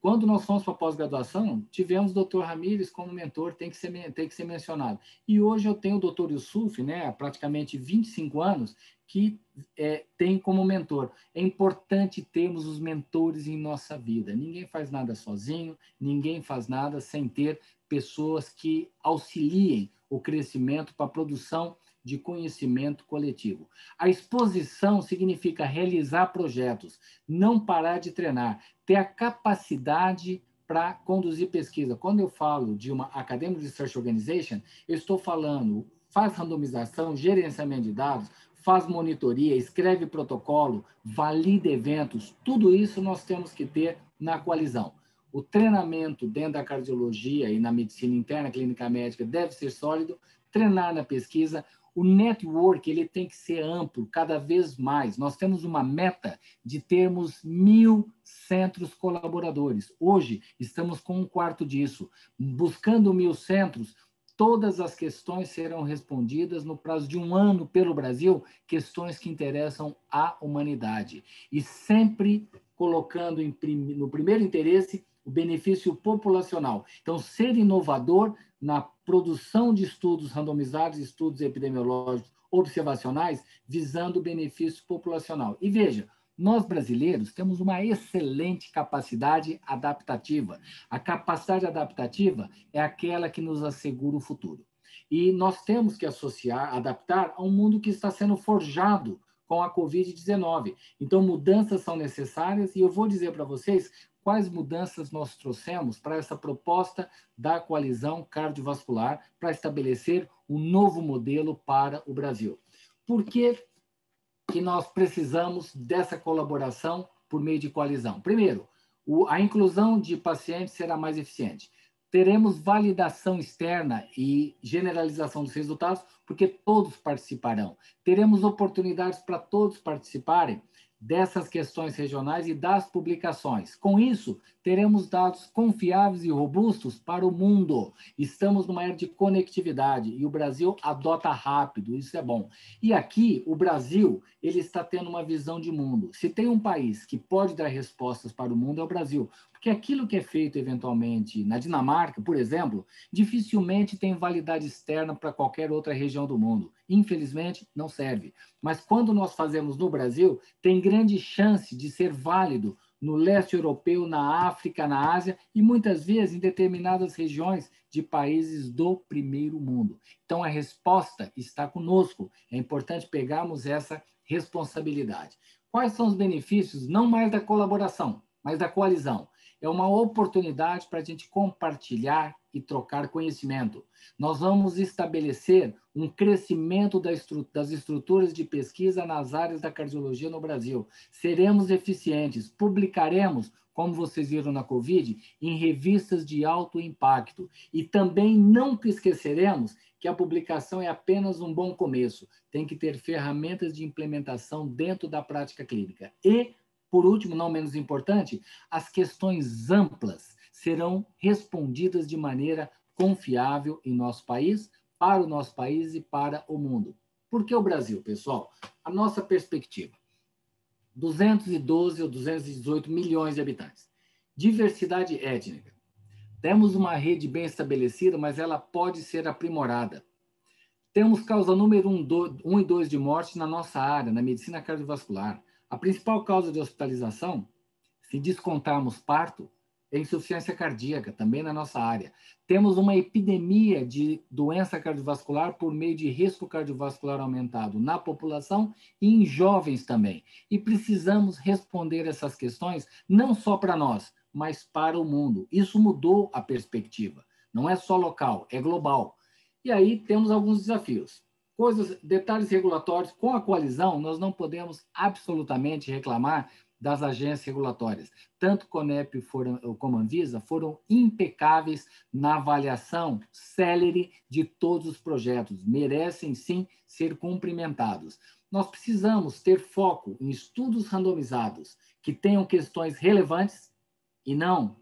[SPEAKER 3] Quando nós fomos para a pós-graduação, tivemos o doutor Ramires como mentor, tem que, ser, tem que ser mencionado. E hoje eu tenho o doutor Yusuf, né, há praticamente 25 anos, que é, tem como mentor. É importante termos os mentores em nossa vida. Ninguém faz nada sozinho, ninguém faz nada sem ter pessoas que auxiliem o crescimento para a produção de conhecimento coletivo. A exposição significa realizar projetos, não parar de treinar, ter a capacidade para conduzir pesquisa. Quando eu falo de uma Academic Research Organization, eu estou falando, faz randomização, gerenciamento de dados, faz monitoria, escreve protocolo, valida eventos, tudo isso nós temos que ter na coalizão. O treinamento dentro da cardiologia e na medicina interna, clínica médica, deve ser sólido, treinar na pesquisa, o network ele tem que ser amplo cada vez mais. Nós temos uma meta de termos mil centros colaboradores. Hoje estamos com um quarto disso. Buscando mil centros, todas as questões serão respondidas no prazo de um ano pelo Brasil, questões que interessam à humanidade. E sempre colocando no primeiro interesse o benefício populacional. Então, ser inovador na produção de estudos randomizados, estudos epidemiológicos observacionais, visando o benefício populacional. E veja, nós brasileiros temos uma excelente capacidade adaptativa. A capacidade adaptativa é aquela que nos assegura o futuro. E nós temos que associar, adaptar a um mundo que está sendo forjado com a Covid-19. Então, mudanças são necessárias e eu vou dizer para vocês quais mudanças nós trouxemos para essa proposta da coalizão cardiovascular para estabelecer um novo modelo para o Brasil. Por que, que nós precisamos dessa colaboração por meio de coalizão? Primeiro, o, a inclusão de pacientes será mais eficiente. Teremos validação externa e generalização dos resultados, porque todos participarão. Teremos oportunidades para todos participarem dessas questões regionais e das publicações. Com isso, teremos dados confiáveis e robustos para o mundo. Estamos numa era de conectividade e o Brasil adota rápido, isso é bom. E aqui, o Brasil, ele está tendo uma visão de mundo. Se tem um país que pode dar respostas para o mundo, é o Brasil. Porque aquilo que é feito eventualmente na Dinamarca, por exemplo, dificilmente tem validade externa para qualquer outra região do mundo. Infelizmente, não serve. Mas quando nós fazemos no Brasil, tem grande chance de ser válido no leste europeu, na África, na Ásia e muitas vezes em determinadas regiões de países do primeiro mundo. Então a resposta está conosco. É importante pegarmos essa responsabilidade. Quais são os benefícios não mais da colaboração, mas da coalizão? É uma oportunidade para a gente compartilhar e trocar conhecimento. Nós vamos estabelecer um crescimento das estruturas de pesquisa nas áreas da cardiologia no Brasil. Seremos eficientes, publicaremos, como vocês viram na Covid, em revistas de alto impacto. E também não esqueceremos que a publicação é apenas um bom começo. Tem que ter ferramentas de implementação dentro da prática clínica. E por último, não menos importante, as questões amplas serão respondidas de maneira confiável em nosso país, para o nosso país e para o mundo. Por que o Brasil, pessoal? A nossa perspectiva. 212 ou 218 milhões de habitantes. Diversidade étnica. Temos uma rede bem estabelecida, mas ela pode ser aprimorada. Temos causa número 1 um, um e 2 de morte na nossa área, na medicina cardiovascular. A principal causa de hospitalização, se descontarmos parto, é insuficiência cardíaca, também na nossa área. Temos uma epidemia de doença cardiovascular por meio de risco cardiovascular aumentado na população e em jovens também. E precisamos responder essas questões não só para nós, mas para o mundo. Isso mudou a perspectiva. Não é só local, é global. E aí temos alguns desafios coisas, detalhes regulatórios, com a coalizão, nós não podemos absolutamente reclamar das agências regulatórias. Tanto Conep foram, como Anvisa foram impecáveis na avaliação célere de todos os projetos. Merecem, sim, ser cumprimentados. Nós precisamos ter foco em estudos randomizados que tenham questões relevantes e não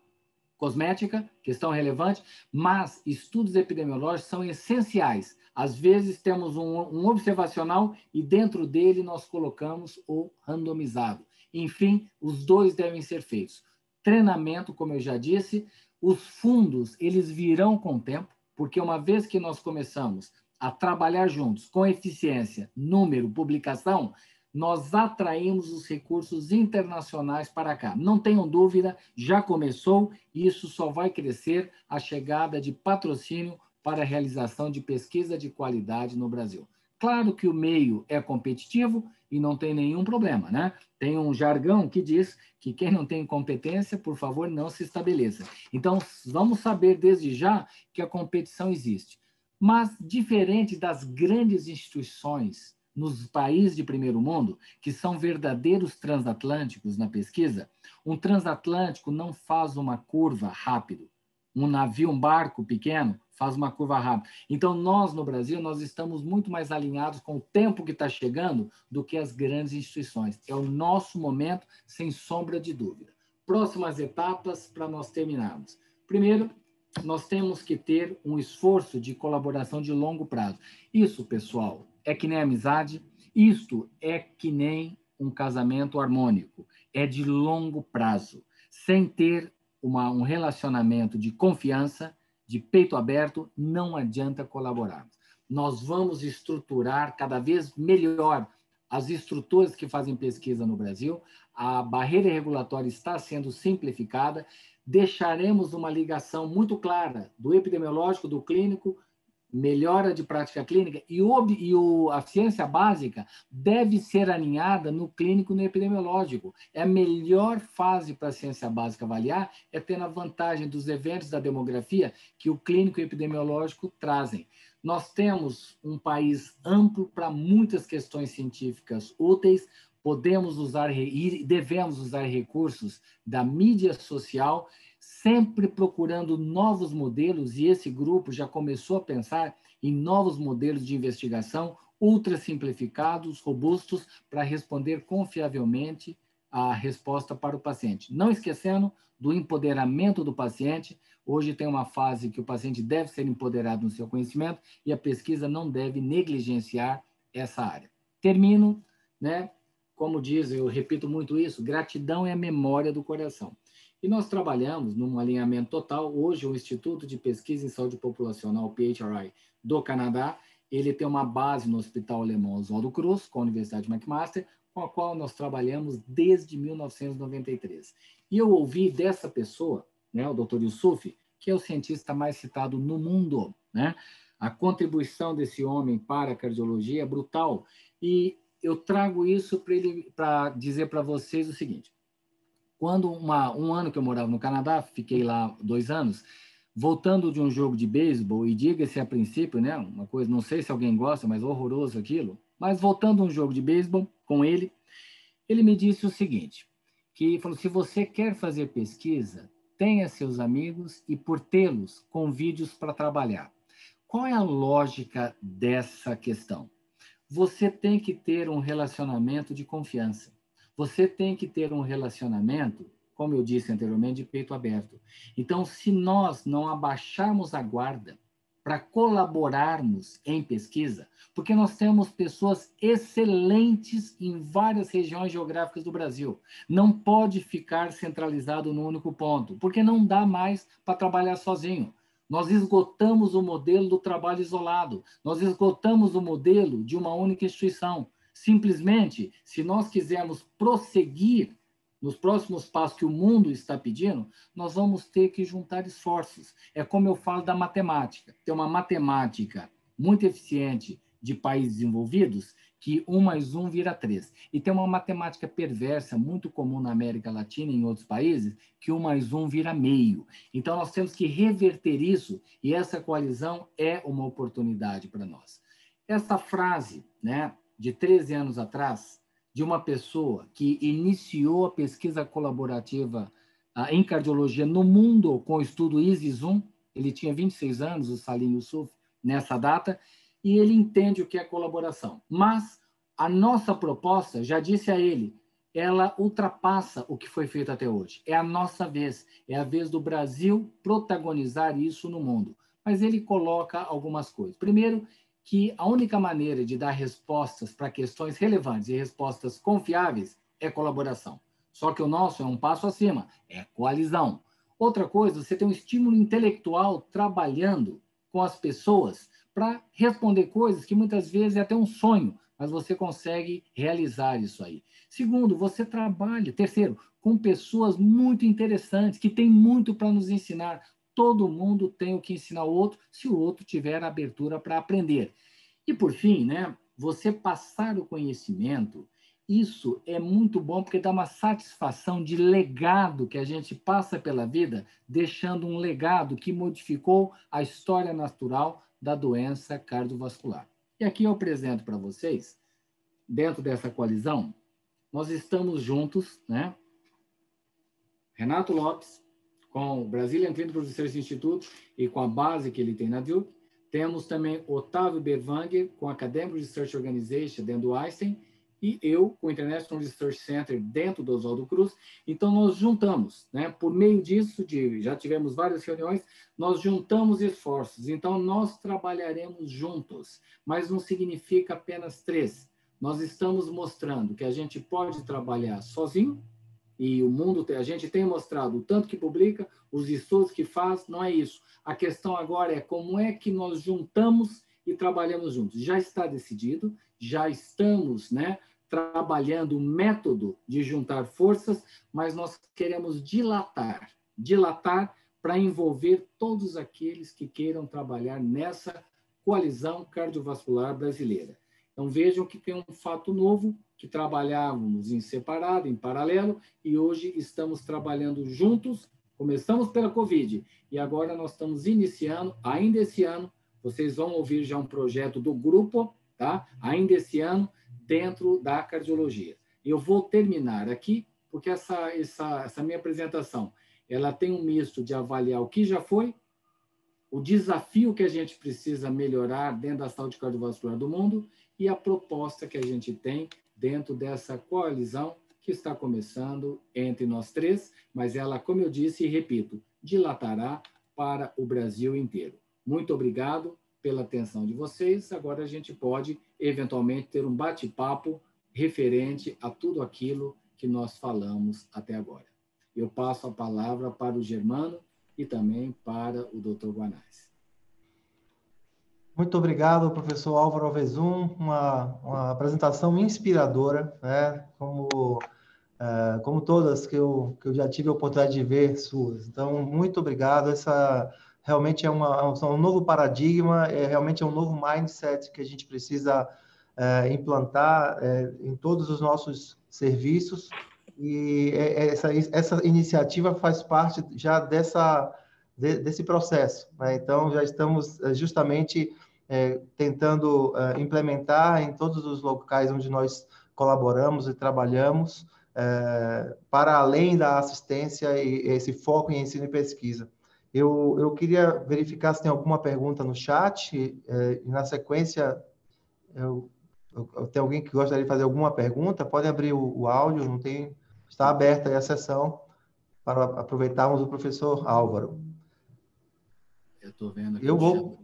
[SPEAKER 3] cosmética, questão relevante, mas estudos epidemiológicos são essenciais às vezes temos um, um observacional e dentro dele nós colocamos o randomizado. Enfim, os dois devem ser feitos. Treinamento, como eu já disse, os fundos eles virão com o tempo, porque uma vez que nós começamos a trabalhar juntos com eficiência, número, publicação, nós atraímos os recursos internacionais para cá. Não tenham dúvida, já começou e isso só vai crescer a chegada de patrocínio para a realização de pesquisa de qualidade no Brasil. Claro que o meio é competitivo e não tem nenhum problema, né? Tem um jargão que diz que quem não tem competência, por favor, não se estabeleça. Então, vamos saber desde já que a competição existe. Mas, diferente das grandes instituições nos países de primeiro mundo, que são verdadeiros transatlânticos na pesquisa, um transatlântico não faz uma curva rápido. Um navio, um barco pequeno, faz uma curva rápida. Então, nós no Brasil, nós estamos muito mais alinhados com o tempo que está chegando do que as grandes instituições. É o nosso momento, sem sombra de dúvida. Próximas etapas para nós terminarmos. Primeiro, nós temos que ter um esforço de colaboração de longo prazo. Isso, pessoal, é que nem amizade, isto é que nem um casamento harmônico, é de longo prazo, sem ter uma, um relacionamento de confiança, de peito aberto, não adianta colaborarmos. Nós vamos estruturar cada vez melhor as estruturas que fazem pesquisa no Brasil, a barreira regulatória está sendo simplificada, deixaremos uma ligação muito clara do epidemiológico, do clínico, melhora de prática clínica e, o, e o, a ciência básica deve ser alinhada no clínico e no epidemiológico. É a melhor fase para a ciência básica avaliar é tendo a vantagem dos eventos da demografia que o clínico e o epidemiológico trazem. Nós temos um país amplo para muitas questões científicas úteis, podemos usar e devemos usar recursos da mídia social sempre procurando novos modelos, e esse grupo já começou a pensar em novos modelos de investigação ultra simplificados, robustos, para responder confiavelmente a resposta para o paciente. Não esquecendo do empoderamento do paciente. Hoje tem uma fase que o paciente deve ser empoderado no seu conhecimento e a pesquisa não deve negligenciar essa área. Termino, né? Como diz, eu repito muito isso, gratidão é a memória do coração. E nós trabalhamos num alinhamento total. Hoje, o Instituto de Pesquisa em Saúde Populacional, PHRI, do Canadá, ele tem uma base no Hospital Alemão Oswaldo Cruz, com a Universidade McMaster, com a qual nós trabalhamos desde 1993. E eu ouvi dessa pessoa, né, o Dr. Yusuf, que é o cientista mais citado no mundo, né? A contribuição desse homem para a cardiologia é brutal. E eu trago isso para dizer para vocês o seguinte: quando uma, um ano que eu morava no Canadá, fiquei lá dois anos, voltando de um jogo de beisebol, e diga-se a princípio, né, uma coisa, não sei se alguém gosta, mas horroroso aquilo, mas voltando um jogo de beisebol com ele, ele me disse o seguinte, que falou, se você quer fazer pesquisa, tenha seus amigos e por tê-los, convide-os para trabalhar. Qual é a lógica dessa questão? Você tem que ter um relacionamento de confiança. Você tem que ter um relacionamento, como eu disse anteriormente, de peito aberto. Então, se nós não abaixarmos a guarda para colaborarmos em pesquisa, porque nós temos pessoas excelentes em várias regiões geográficas do Brasil. Não pode ficar centralizado no único ponto, porque não dá mais para trabalhar sozinho. Nós esgotamos o modelo do trabalho isolado, nós esgotamos o modelo de uma única instituição. Simplesmente, se nós quisermos prosseguir nos próximos passos que o mundo está pedindo, nós vamos ter que juntar esforços. É como eu falo da matemática. Tem uma matemática muito eficiente de países desenvolvidos que um mais um vira três. E tem uma matemática perversa muito comum na América Latina e em outros países, que um mais um vira meio. Então, nós temos que reverter isso e essa coalizão é uma oportunidade para nós. Essa frase, né, de 13 anos atrás, de uma pessoa que iniciou a pesquisa colaborativa uh, em cardiologia no mundo com o estudo ISIS-1, ele tinha 26 anos, o Salim Yusuf, nessa data, e ele entende o que é colaboração. Mas a nossa proposta, já disse a ele, ela ultrapassa o que foi feito até hoje. É a nossa vez, é a vez do Brasil protagonizar isso no mundo. Mas ele coloca algumas coisas. Primeiro, que a única maneira de dar respostas para questões relevantes e respostas confiáveis é colaboração. Só que o nosso é um passo acima, é coalizão. Outra coisa, você tem um estímulo intelectual trabalhando com as pessoas para responder coisas que muitas vezes é até um sonho, mas você consegue realizar isso aí. Segundo, você trabalha. Terceiro, com pessoas muito interessantes que têm muito para nos ensinar todo mundo tem o que ensinar o outro, se o outro tiver abertura para aprender. E por fim, né, você passar o conhecimento, isso é muito bom porque dá uma satisfação de legado que a gente passa pela vida, deixando um legado que modificou a história natural da doença cardiovascular. E aqui eu apresento para vocês, dentro dessa coalizão, nós estamos juntos, né? Renato Lopes, com o Brazilian Clinical Research Institute e com a base que ele tem na Duke. Temos também Otávio Berwanger, com a Academic Research Organization dentro do Einstein, e eu com o International Research Center dentro do Oswaldo Cruz. Então, nós juntamos, né? por meio disso, de, já tivemos várias reuniões, nós juntamos esforços. Então, nós trabalharemos juntos, mas não significa apenas três. Nós estamos mostrando que a gente pode trabalhar sozinho, e o mundo, a gente tem mostrado o tanto que publica, os estudos que faz, não é isso. A questão agora é como é que nós juntamos e trabalhamos juntos. Já está decidido, já estamos né, trabalhando o método de juntar forças, mas nós queremos dilatar, dilatar para envolver todos aqueles que queiram trabalhar nessa coalizão cardiovascular brasileira. Então vejam que tem um fato novo que trabalhávamos em separado, em paralelo, e hoje estamos trabalhando juntos. Começamos pela Covid e agora nós estamos iniciando, ainda esse ano, vocês vão ouvir já um projeto do grupo, tá? Ainda esse ano, dentro da cardiologia. Eu vou terminar aqui, porque essa, essa, essa minha apresentação, ela tem um misto de avaliar o que já foi, o desafio que a gente precisa melhorar dentro da saúde cardiovascular do mundo e a proposta que a gente tem dentro dessa coalizão que está começando entre nós três, mas ela, como eu disse e repito, dilatará para o Brasil inteiro. Muito obrigado pela atenção de vocês. Agora a gente pode, eventualmente, ter um bate-papo referente a tudo aquilo que nós falamos até agora. Eu passo a palavra para o Germano e também para o Dr. Guanais.
[SPEAKER 2] Muito obrigado, professor Álvaro Alvezum, uma, uma apresentação inspiradora, né? como, é, como todas que eu, que eu já tive a oportunidade de ver suas. Então, muito obrigado, essa realmente é, uma, é um novo paradigma, é realmente é um novo mindset que a gente precisa é, implantar é, em todos os nossos serviços, e é, é, essa, essa iniciativa faz parte já dessa, de, desse processo. Né? Então, já estamos justamente é, tentando é, implementar em todos os locais onde nós colaboramos e trabalhamos, é, para além da assistência e esse foco em ensino e pesquisa. Eu, eu queria verificar se tem alguma pergunta no chat, e na sequência, eu, eu, tem alguém que gostaria de fazer alguma pergunta? Pode abrir o, o áudio, não tem Está aberta a sessão para aproveitarmos o professor Álvaro.
[SPEAKER 3] Eu estou vendo aqui.
[SPEAKER 2] Eu vou,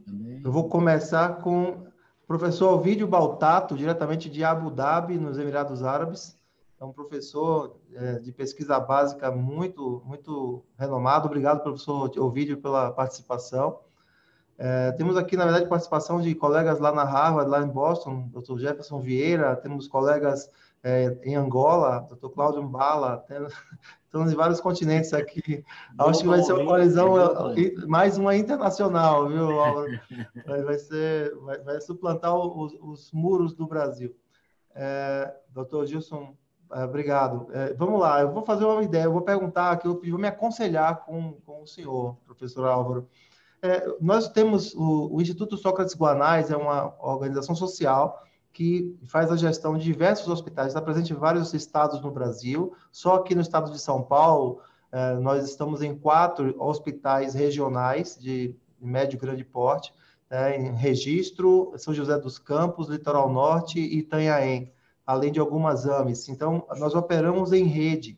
[SPEAKER 2] eu vou começar com o professor Ovidio Baltato, diretamente de Abu Dhabi, nos Emirados Árabes. É um professor é, de pesquisa básica muito, muito renomado. Obrigado, professor Ovidio, pela participação. É, temos aqui, na verdade, participação de colegas lá na Harvard, lá em Boston, doutor Jefferson Vieira, temos colegas é, em Angola, doutor Cláudio Mbala, estamos em vários continentes aqui. Acho que vai ser uma coalizão, mais uma internacional, viu, vai, vai, ser, vai, vai suplantar os, os, muros do Brasil. É, doutor Gilson, é, obrigado. É, vamos lá, eu vou fazer uma ideia, eu vou perguntar aqui, eu vou me aconselhar com, com o senhor, professor Álvaro. É, nós temos o, o Instituto Sócrates Guanais, é uma organização social que faz a gestão de diversos hospitais, está presente em vários estados no Brasil. Só aqui no estado de São Paulo, eh, nós estamos em quatro hospitais regionais de médio e grande porte, né, em Registro, São José dos Campos, Litoral Norte e Itanhaém, além de algumas AMES. Então, nós operamos em rede,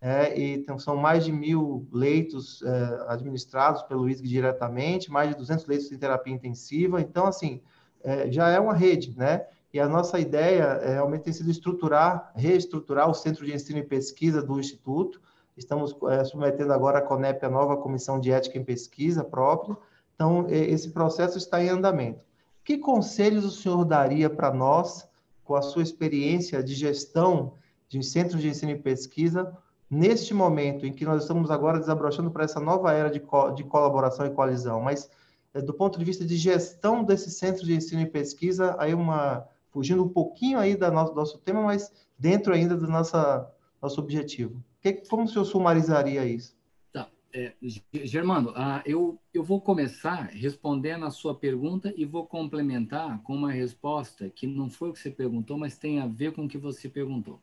[SPEAKER 2] é, e então, são mais de mil leitos é, administrados pelo ISG diretamente, mais de 200 leitos de terapia intensiva. Então, assim, é, já é uma rede, né? E a nossa ideia é, realmente tem sido estruturar, reestruturar o Centro de Ensino e Pesquisa do Instituto. Estamos é, submetendo agora a CONEP, a nova Comissão de Ética em Pesquisa própria. Então, esse processo está em andamento. Que conselhos o senhor daria para nós, com a sua experiência de gestão de centros de ensino e pesquisa, neste momento em que nós estamos agora desabrochando para essa nova era de, co de colaboração e coalizão, mas é, do ponto de vista de gestão desse centro de ensino e pesquisa, aí uma fugindo um pouquinho aí do nosso, nosso tema, mas dentro ainda do nossa, nosso objetivo. Que, como o senhor sumarizaria isso?
[SPEAKER 3] Tá. É, Germano, ah, eu, eu vou começar respondendo a sua pergunta e vou complementar com uma resposta que não foi o que você perguntou, mas tem a ver com o que você perguntou.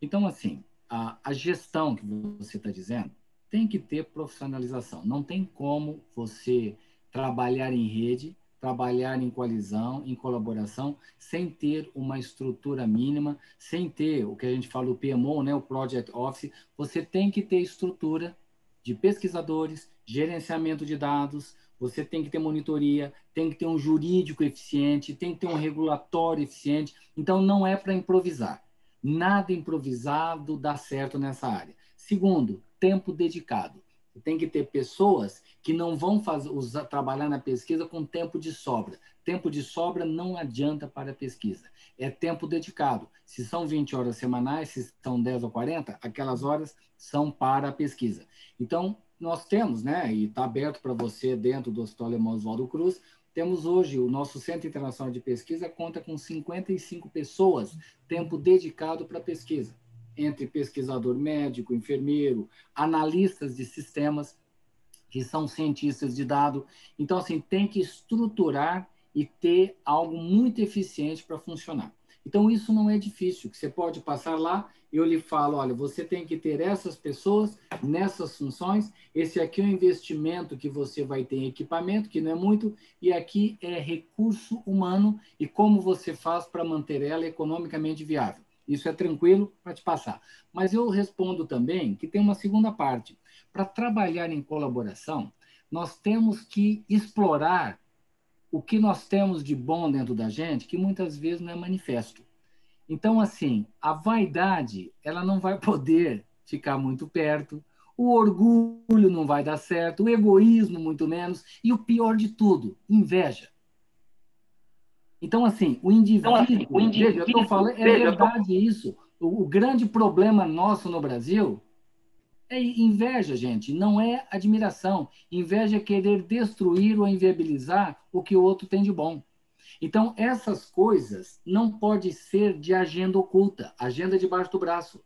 [SPEAKER 3] Então, assim, a, a gestão que você está dizendo tem que ter profissionalização. Não tem como você trabalhar em rede trabalhar em coalizão, em colaboração, sem ter uma estrutura mínima, sem ter o que a gente fala o PMO, né, o Project Office, você tem que ter estrutura de pesquisadores, gerenciamento de dados, você tem que ter monitoria, tem que ter um jurídico eficiente, tem que ter um regulatório eficiente. Então, não é para improvisar. Nada improvisado dá certo nessa área. Segundo, tempo dedicado. Tem que ter pessoas que não vão fazer, usar, trabalhar na pesquisa com tempo de sobra. Tempo de sobra não adianta para a pesquisa. É tempo dedicado. Se são 20 horas semanais, se são 10 ou 40, aquelas horas são para a pesquisa. Então, nós temos, né, e está aberto para você dentro do Hospital Alemão Oswaldo Cruz, temos hoje o nosso Centro Internacional de Pesquisa conta com 55 pessoas, tempo dedicado para pesquisa entre pesquisador médico, enfermeiro, analistas de sistemas, que são cientistas de dado. Então, assim, tem que estruturar e ter algo muito eficiente para funcionar. Então, isso não é difícil, que você pode passar lá eu lhe falo, olha, você tem que ter essas pessoas nessas funções, esse aqui é o investimento que você vai ter em equipamento, que não é muito, e aqui é recurso humano e como você faz para manter ela economicamente viável. Isso é tranquilo para te passar. Mas eu respondo também que tem uma segunda parte. Para trabalhar em colaboração, nós temos que explorar o que nós temos de bom dentro da gente, que muitas vezes não é manifesto. Então, assim, a vaidade, ela não vai poder ficar muito perto, o orgulho não vai dar certo, o egoísmo muito menos, e o pior de tudo, inveja. Então, assim, o indivíduo, então, assim, o indivíduo veja, eu estou falando, é verdade isso. O, o grande problema nosso no Brasil é inveja, gente, não é admiração. Inveja é querer destruir ou inviabilizar o que o outro tem de bom. Então, essas coisas não pode ser de agenda oculta, agenda debaixo do braço.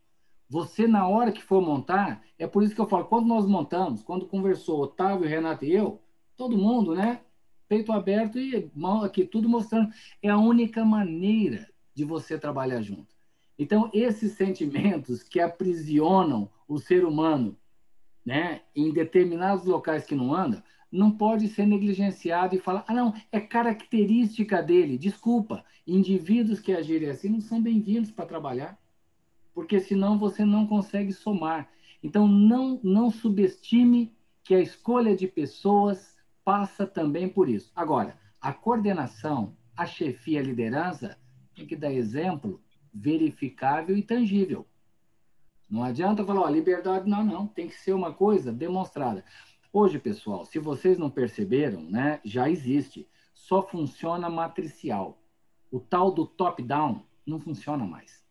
[SPEAKER 3] Você, na hora que for montar, é por isso que eu falo, quando nós montamos, quando conversou Otávio, Renato e eu, todo mundo, né? Peito aberto e mão aqui, tudo mostrando. É a única maneira de você trabalhar junto. Então, esses sentimentos que aprisionam o ser humano né, em determinados locais que não anda, não pode ser negligenciado e falar, ah, não, é característica dele. Desculpa, indivíduos que agirem assim não são bem-vindos para trabalhar, porque senão você não consegue somar. Então, não, não subestime que a escolha de pessoas passa também por isso. Agora, a coordenação, a chefia, a liderança tem que dar exemplo verificável e tangível. Não adianta falar, ó, liberdade, não, não, tem que ser uma coisa demonstrada. Hoje, pessoal, se vocês não perceberam, né, já existe. Só funciona matricial. O tal do top-down não funciona mais.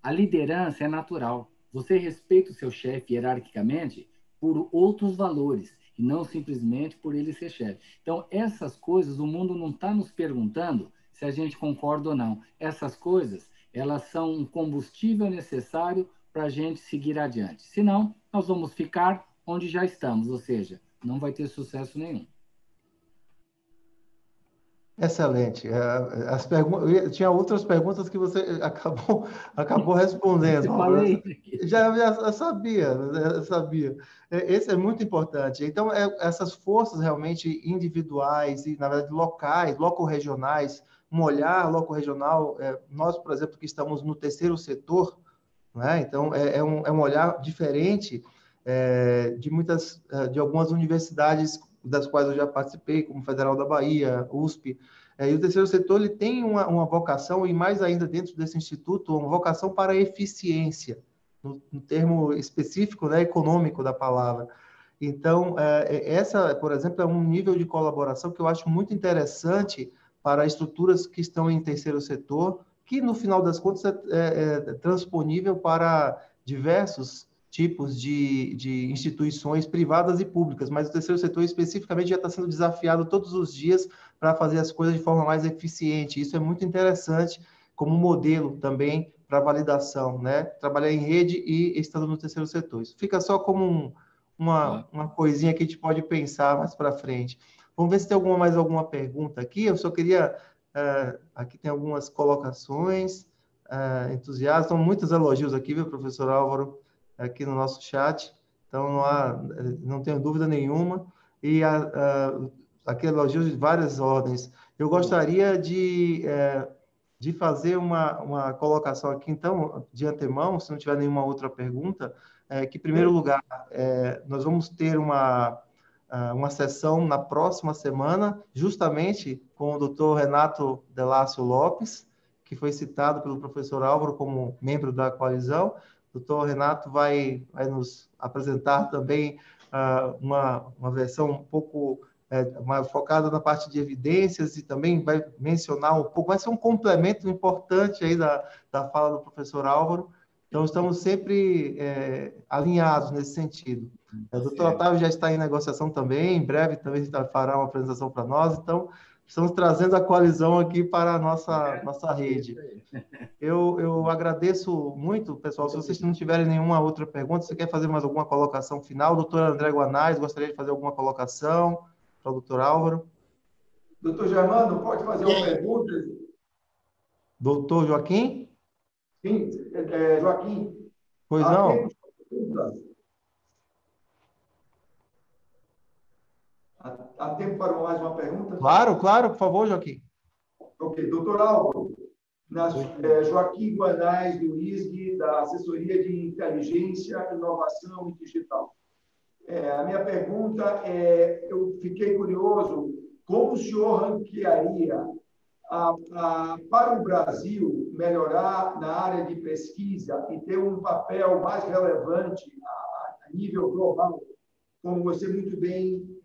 [SPEAKER 3] A liderança é natural. Você respeita o seu chefe hierarquicamente por outros valores e não simplesmente por ele ser chefe. Então, essas coisas, o mundo não está nos perguntando se a gente concorda ou não. Essas coisas, elas são um combustível necessário para a gente seguir adiante. Senão, nós vamos ficar onde já estamos, ou seja, não vai ter sucesso nenhum.
[SPEAKER 2] Excelente. É, as pergun tinha outras perguntas que você acabou, acabou respondendo. Eu falei. Já, já sabia, já sabia. É, esse é muito importante. Então, é, essas forças realmente individuais e, na verdade, locais, loco-regionais, um olhar loco-regional, é, nós, por exemplo, que estamos no terceiro setor, né? então, é, é, um, é um olhar diferente é, de muitas, é, de algumas universidades das quais eu já participei, como Federal da Bahia, USP. É, e o terceiro setor ele tem uma, uma, vocação, e mais ainda dentro desse instituto, uma vocação para eficiência, no, no termo específico, né, econômico da palavra. Então, é, essa, por exemplo, é um nível de colaboração que eu acho muito interessante para estruturas que estão em terceiro setor, que no final das contas é, é, é transponível para diversos tipos de, de instituições privadas e públicas, mas o terceiro setor especificamente já está sendo desafiado todos os dias para fazer as coisas de forma mais eficiente. Isso é muito interessante como modelo também para validação, né? Trabalhar em rede e estando no terceiro setor. Isso fica só como um, uma, uma coisinha que a gente pode pensar mais para frente. Vamos ver se tem alguma, mais alguma pergunta aqui. Eu só queria. Uh, aqui tem algumas colocações, uh, entusiastas, muitos elogios aqui, viu, professor Álvaro? Aqui no nosso chat, então não há, não tenho dúvida nenhuma. E a, a, aqui elogios de várias ordens. Eu gostaria de, é, de fazer uma, uma colocação aqui, então, de antemão, se não tiver nenhuma outra pergunta, é, que, em primeiro lugar, é, nós vamos ter uma, uma sessão na próxima semana, justamente com o doutor Renato Delácio Lopes, que foi citado pelo professor Álvaro como membro da coalizão, doutor Renato vai, vai nos apresentar também uh, uma, uma versão um pouco é, mais focada na parte de evidências e também vai mencionar um pouco, vai ser um complemento importante aí da, da fala do professor Álvaro. Então, estamos sempre é, alinhados nesse sentido. O doutor Otávio já está em negociação também, em breve também fará uma apresentação para nós, então Estamos trazendo a coalizão aqui para a nossa, é, nossa rede. Eu, eu agradeço muito, pessoal. Se vocês não tiverem nenhuma outra pergunta, você quer fazer mais alguma colocação final? Doutor André Guanais, gostaria de fazer alguma colocação para o doutor Álvaro?
[SPEAKER 1] Doutor Germano, pode fazer uma pergunta?
[SPEAKER 2] Doutor Joaquim?
[SPEAKER 1] Sim, é, é, Joaquim.
[SPEAKER 2] Pois não.
[SPEAKER 4] Há tempo para mais uma pergunta?
[SPEAKER 2] Claro, claro, por favor, Joaquim.
[SPEAKER 4] Ok, doutor Álvaro, na, é, Joaquim Guanais, do ISG, da Assessoria de Inteligência, Inovação e Digital. É, a minha pergunta é, eu fiquei curioso, como o senhor ranquearia a, a, para o Brasil melhorar na área de pesquisa e ter um papel mais relevante a, a nível global, como você muito bem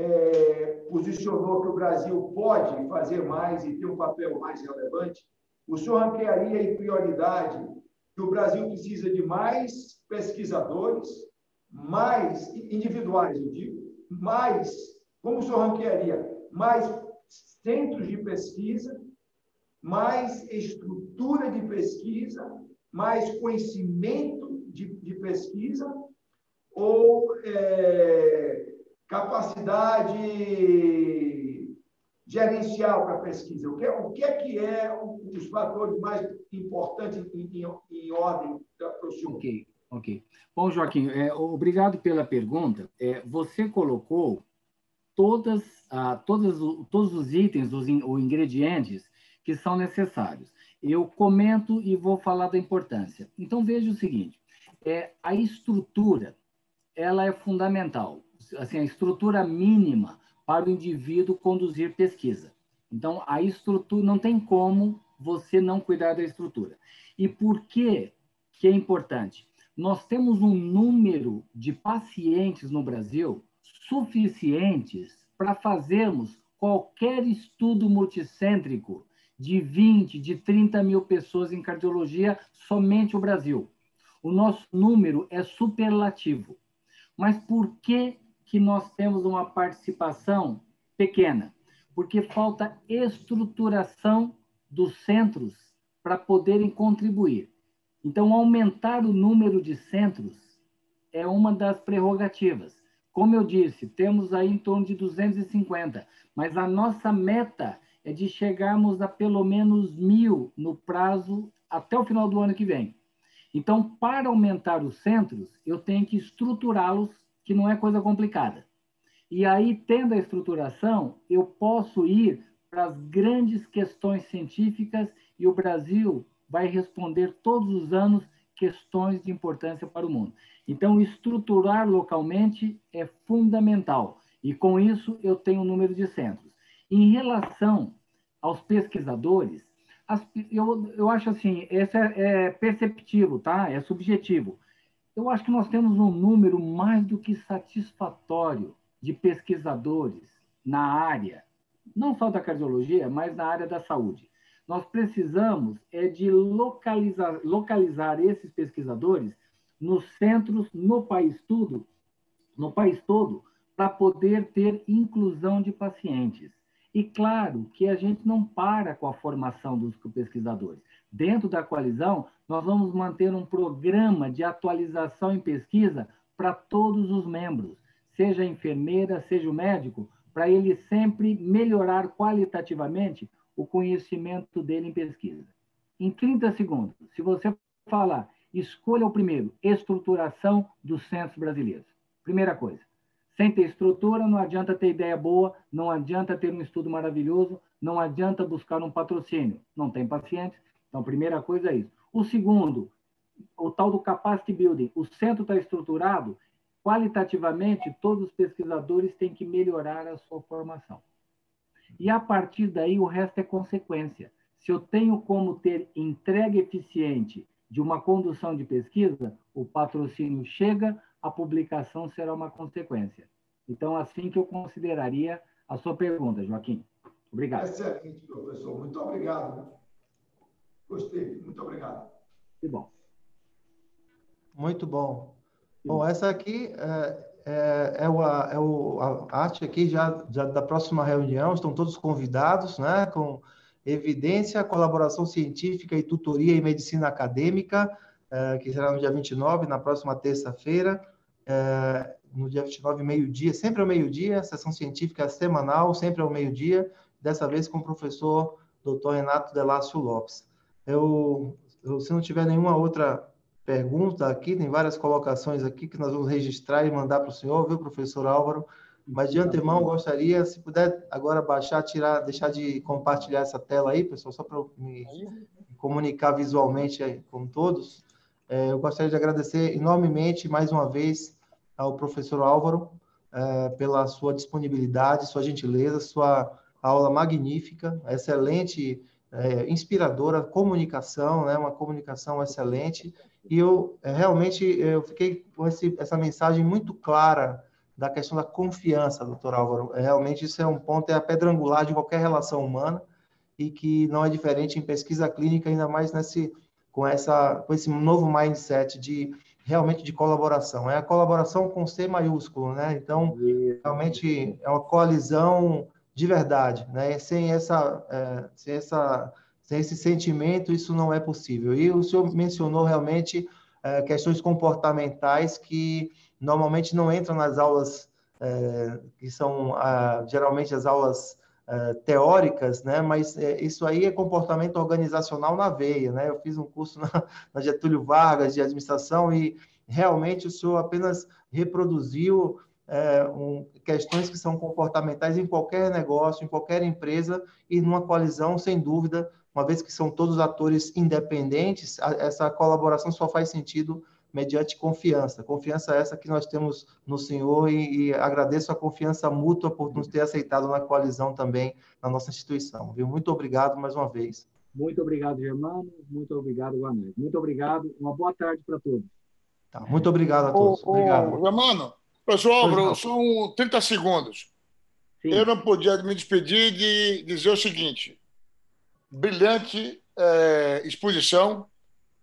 [SPEAKER 4] é, posicionou que o Brasil pode fazer mais e ter um papel mais relevante, o senhor ranquearia em prioridade que o Brasil precisa de mais pesquisadores, mais individuais, eu digo, mais, como o senhor ranquearia? Mais centros de pesquisa, mais estrutura de pesquisa, mais conhecimento de, de pesquisa, ou é, capacidade gerencial para a pesquisa. O que, é, o que é que é os fatores mais importantes em, em, em ordem para o senhor?
[SPEAKER 3] Ok, ok. Bom, Joaquim, é, obrigado pela pergunta. É, você colocou todas, ah, todas, todos os itens, os in, ingredientes que são necessários. Eu comento e vou falar da importância. Então, veja o seguinte, é, a estrutura, ela é fundamental assim, a estrutura mínima para o indivíduo conduzir pesquisa. Então, a estrutura não tem como você não cuidar da estrutura. E por que que é importante? Nós temos um número de pacientes no Brasil suficientes para fazermos qualquer estudo multicêntrico de 20, de 30 mil pessoas em cardiologia somente o Brasil. O nosso número é superlativo. Mas por que que nós temos uma participação pequena, porque falta estruturação dos centros para poderem contribuir. Então, aumentar o número de centros é uma das prerrogativas. Como eu disse, temos aí em torno de 250, mas a nossa meta é de chegarmos a pelo menos mil no prazo até o final do ano que vem. Então, para aumentar os centros, eu tenho que estruturá-los que não é coisa complicada. E aí, tendo a estruturação, eu posso ir para as grandes questões científicas e o Brasil vai responder todos os anos questões de importância para o mundo. Então, estruturar localmente é fundamental. E com isso, eu tenho um número de centros. Em relação aos pesquisadores, eu, eu acho assim, esse é, é perceptivo, tá? É subjetivo eu acho que nós temos um número mais do que satisfatório de pesquisadores na área, não só da cardiologia, mas na área da saúde. Nós precisamos é de localizar, localizar esses pesquisadores nos centros, no país todo, no país todo, para poder ter inclusão de pacientes. E claro que a gente não para com a formação dos pesquisadores. Dentro da coalizão, nós vamos manter um programa de atualização em pesquisa para todos os membros, seja a enfermeira, seja o médico, para ele sempre melhorar qualitativamente o conhecimento dele em pesquisa. Em 30 segundos, se você falar, escolha o primeiro, estruturação dos centros brasileiros. Primeira coisa. Sem ter estrutura, não adianta ter ideia boa, não adianta ter um estudo maravilhoso, não adianta buscar um patrocínio. Não tem pacientes. Então, primeira coisa é isso. O segundo, o tal do capacity building. O centro está estruturado, qualitativamente, todos os pesquisadores têm que melhorar a sua formação. E a partir daí, o resto é consequência. Se eu tenho como ter entrega eficiente de uma condução de pesquisa, o patrocínio chega, a publicação será uma consequência. Então, assim que eu consideraria a sua pergunta, Joaquim. Obrigado.
[SPEAKER 4] Excelente, professor. Muito obrigado. Gostei, muito obrigado. Que bom.
[SPEAKER 2] Muito bom. Bom, essa aqui é, é, é, o, é o, a arte aqui já, já da próxima reunião, estão todos convidados, né, com evidência, colaboração científica e tutoria em medicina acadêmica, é, que será no dia 29, na próxima terça-feira, é, no dia 29, meio-dia, sempre ao meio-dia, sessão científica semanal, sempre ao meio-dia, dessa vez com o professor Dr. Renato Delácio Lopes. Eu, eu, se não tiver nenhuma outra pergunta aqui, tem várias colocações aqui que nós vamos registrar e mandar para o senhor, viu, professor Álvaro? Mas de antemão, gostaria, se puder agora baixar, tirar, deixar de compartilhar essa tela aí, pessoal, só para me comunicar visualmente com todos. É, eu gostaria de agradecer enormemente, mais uma vez, ao professor Álvaro é, pela sua disponibilidade, sua gentileza, sua aula magnífica, excelente, é, inspiradora, comunicação, né, uma comunicação excelente. E eu é, realmente eu fiquei com esse, essa mensagem muito clara da questão da confiança, doutor Álvaro. É, realmente isso é um ponto, é a pedra angular de qualquer relação humana e que não é diferente em pesquisa clínica, ainda mais nesse com essa com esse novo mindset de realmente de colaboração. É a colaboração com C maiúsculo, né? Então, realmente é uma coalizão de verdade, né? Sem essa, é, sem essa, sem esse sentimento, isso não é possível. E o senhor mencionou realmente é, questões comportamentais que normalmente não entram nas aulas é, que são ah, geralmente as aulas é, teóricas, né? Mas é, isso aí é comportamento organizacional na veia, né? Eu fiz um curso na, na Getúlio Vargas de administração e realmente o senhor apenas reproduziu é, um, questões que são comportamentais em qualquer negócio, em qualquer empresa e numa coalizão, sem dúvida, uma vez que são todos atores independentes, a, essa colaboração só faz sentido mediante confiança. Confiança essa que nós temos no Senhor e, e, agradeço a confiança mútua por nos ter aceitado na coalizão também na nossa instituição. Viu? Muito obrigado mais uma vez.
[SPEAKER 3] Muito obrigado, Germano. Muito obrigado, Guanete. Muito obrigado. Uma boa tarde para todos.
[SPEAKER 2] Tá, muito obrigado a todos. Ô, obrigado.
[SPEAKER 1] Ô, Germano, pessoal, Álvaro, são 30 segundos. Sim. Eu não podia me despedir de dizer o seguinte: brilhante é, exposição.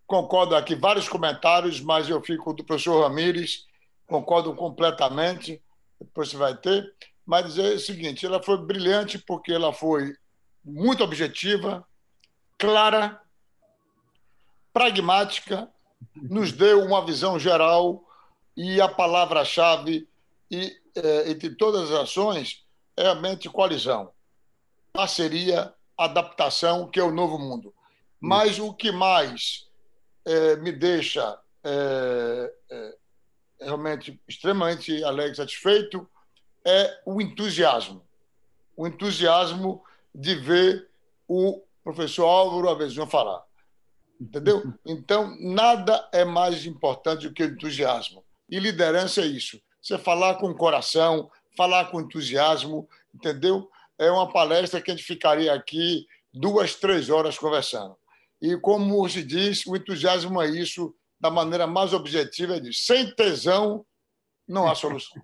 [SPEAKER 1] Concordo aqui vários comentários, mas eu fico do professor Ramires, concordo completamente, depois você vai ter, mas dizer o seguinte, ela foi brilhante porque ela foi muito objetiva, clara, pragmática, nos deu uma visão geral e a palavra-chave e, é, entre todas as ações é realmente coalizão, parceria, adaptação, que é o novo mundo. Mas o que mais é, me deixa é, realmente extremamente alegre, satisfeito, é o entusiasmo. O entusiasmo de ver o professor Álvaro Avezinho falar. Entendeu? Então, nada é mais importante do que o entusiasmo. E liderança é isso. Você falar com coração, falar com entusiasmo, entendeu? É uma palestra que a gente ficaria aqui duas, três horas conversando. E, como se diz, o entusiasmo é isso, da maneira mais objetiva, é de sem tesão não há solução.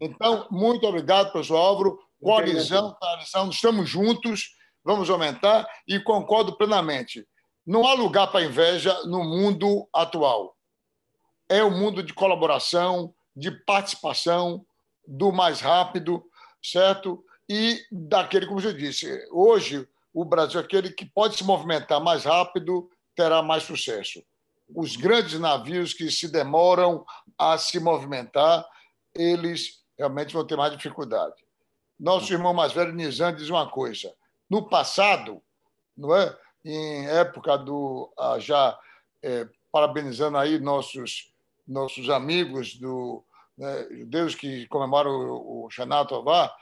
[SPEAKER 1] Então, muito obrigado, professor Álvaro. Coalizão, coalizão, estamos juntos, vamos aumentar e concordo plenamente. Não há lugar para inveja no mundo atual. É o mundo de colaboração, de participação, do mais rápido, certo? E daquele, como eu disse, hoje o Brasil, aquele que pode se movimentar mais rápido, terá mais sucesso. Os grandes navios que se demoram a se movimentar, eles realmente vão ter mais dificuldade. Nosso irmão mais velho, Nizam, diz uma coisa. No passado, não é? em época do. Ah, já é, parabenizando aí nossos, nossos amigos do né, judeus que comemoram o, o Shana Tová,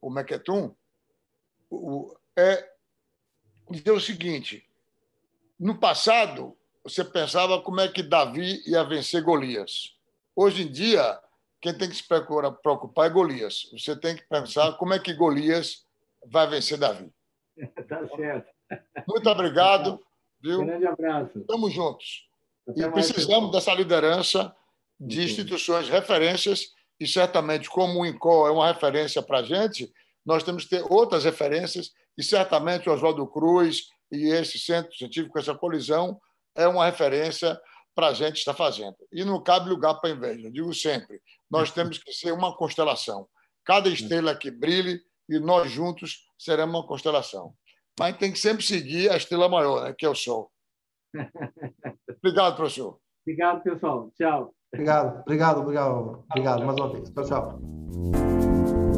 [SPEAKER 1] o Meketum, o, é, dizer o seguinte: no passado, você pensava como é que Davi ia vencer Golias. Hoje em dia, quem tem que se preocupar é Golias. Você tem que pensar como é que Golias vai vencer Davi.
[SPEAKER 3] Tá certo.
[SPEAKER 1] Muito obrigado. Viu?
[SPEAKER 3] Um grande abraço.
[SPEAKER 1] Estamos juntos. E precisamos dessa liderança de instituições referências, e certamente, como o INCO é uma referência para a gente, nós temos que ter outras referências e certamente o Oswaldo Cruz e esse centro científico, essa colisão, é uma referência para a gente estar fazendo. E não cabe lugar para inveja, eu digo sempre, nós temos que ser uma constelação. Cada estrela que brilhe e nós juntos seremos uma constelação. Mas tem que sempre seguir a estrela maior, né, que é o Sol. Obrigado, professor.
[SPEAKER 3] Obrigado, pessoal. Tchau.
[SPEAKER 2] Obrigado, obrigado, obrigado. Obrigado mais uma vez. Tchau, tchau.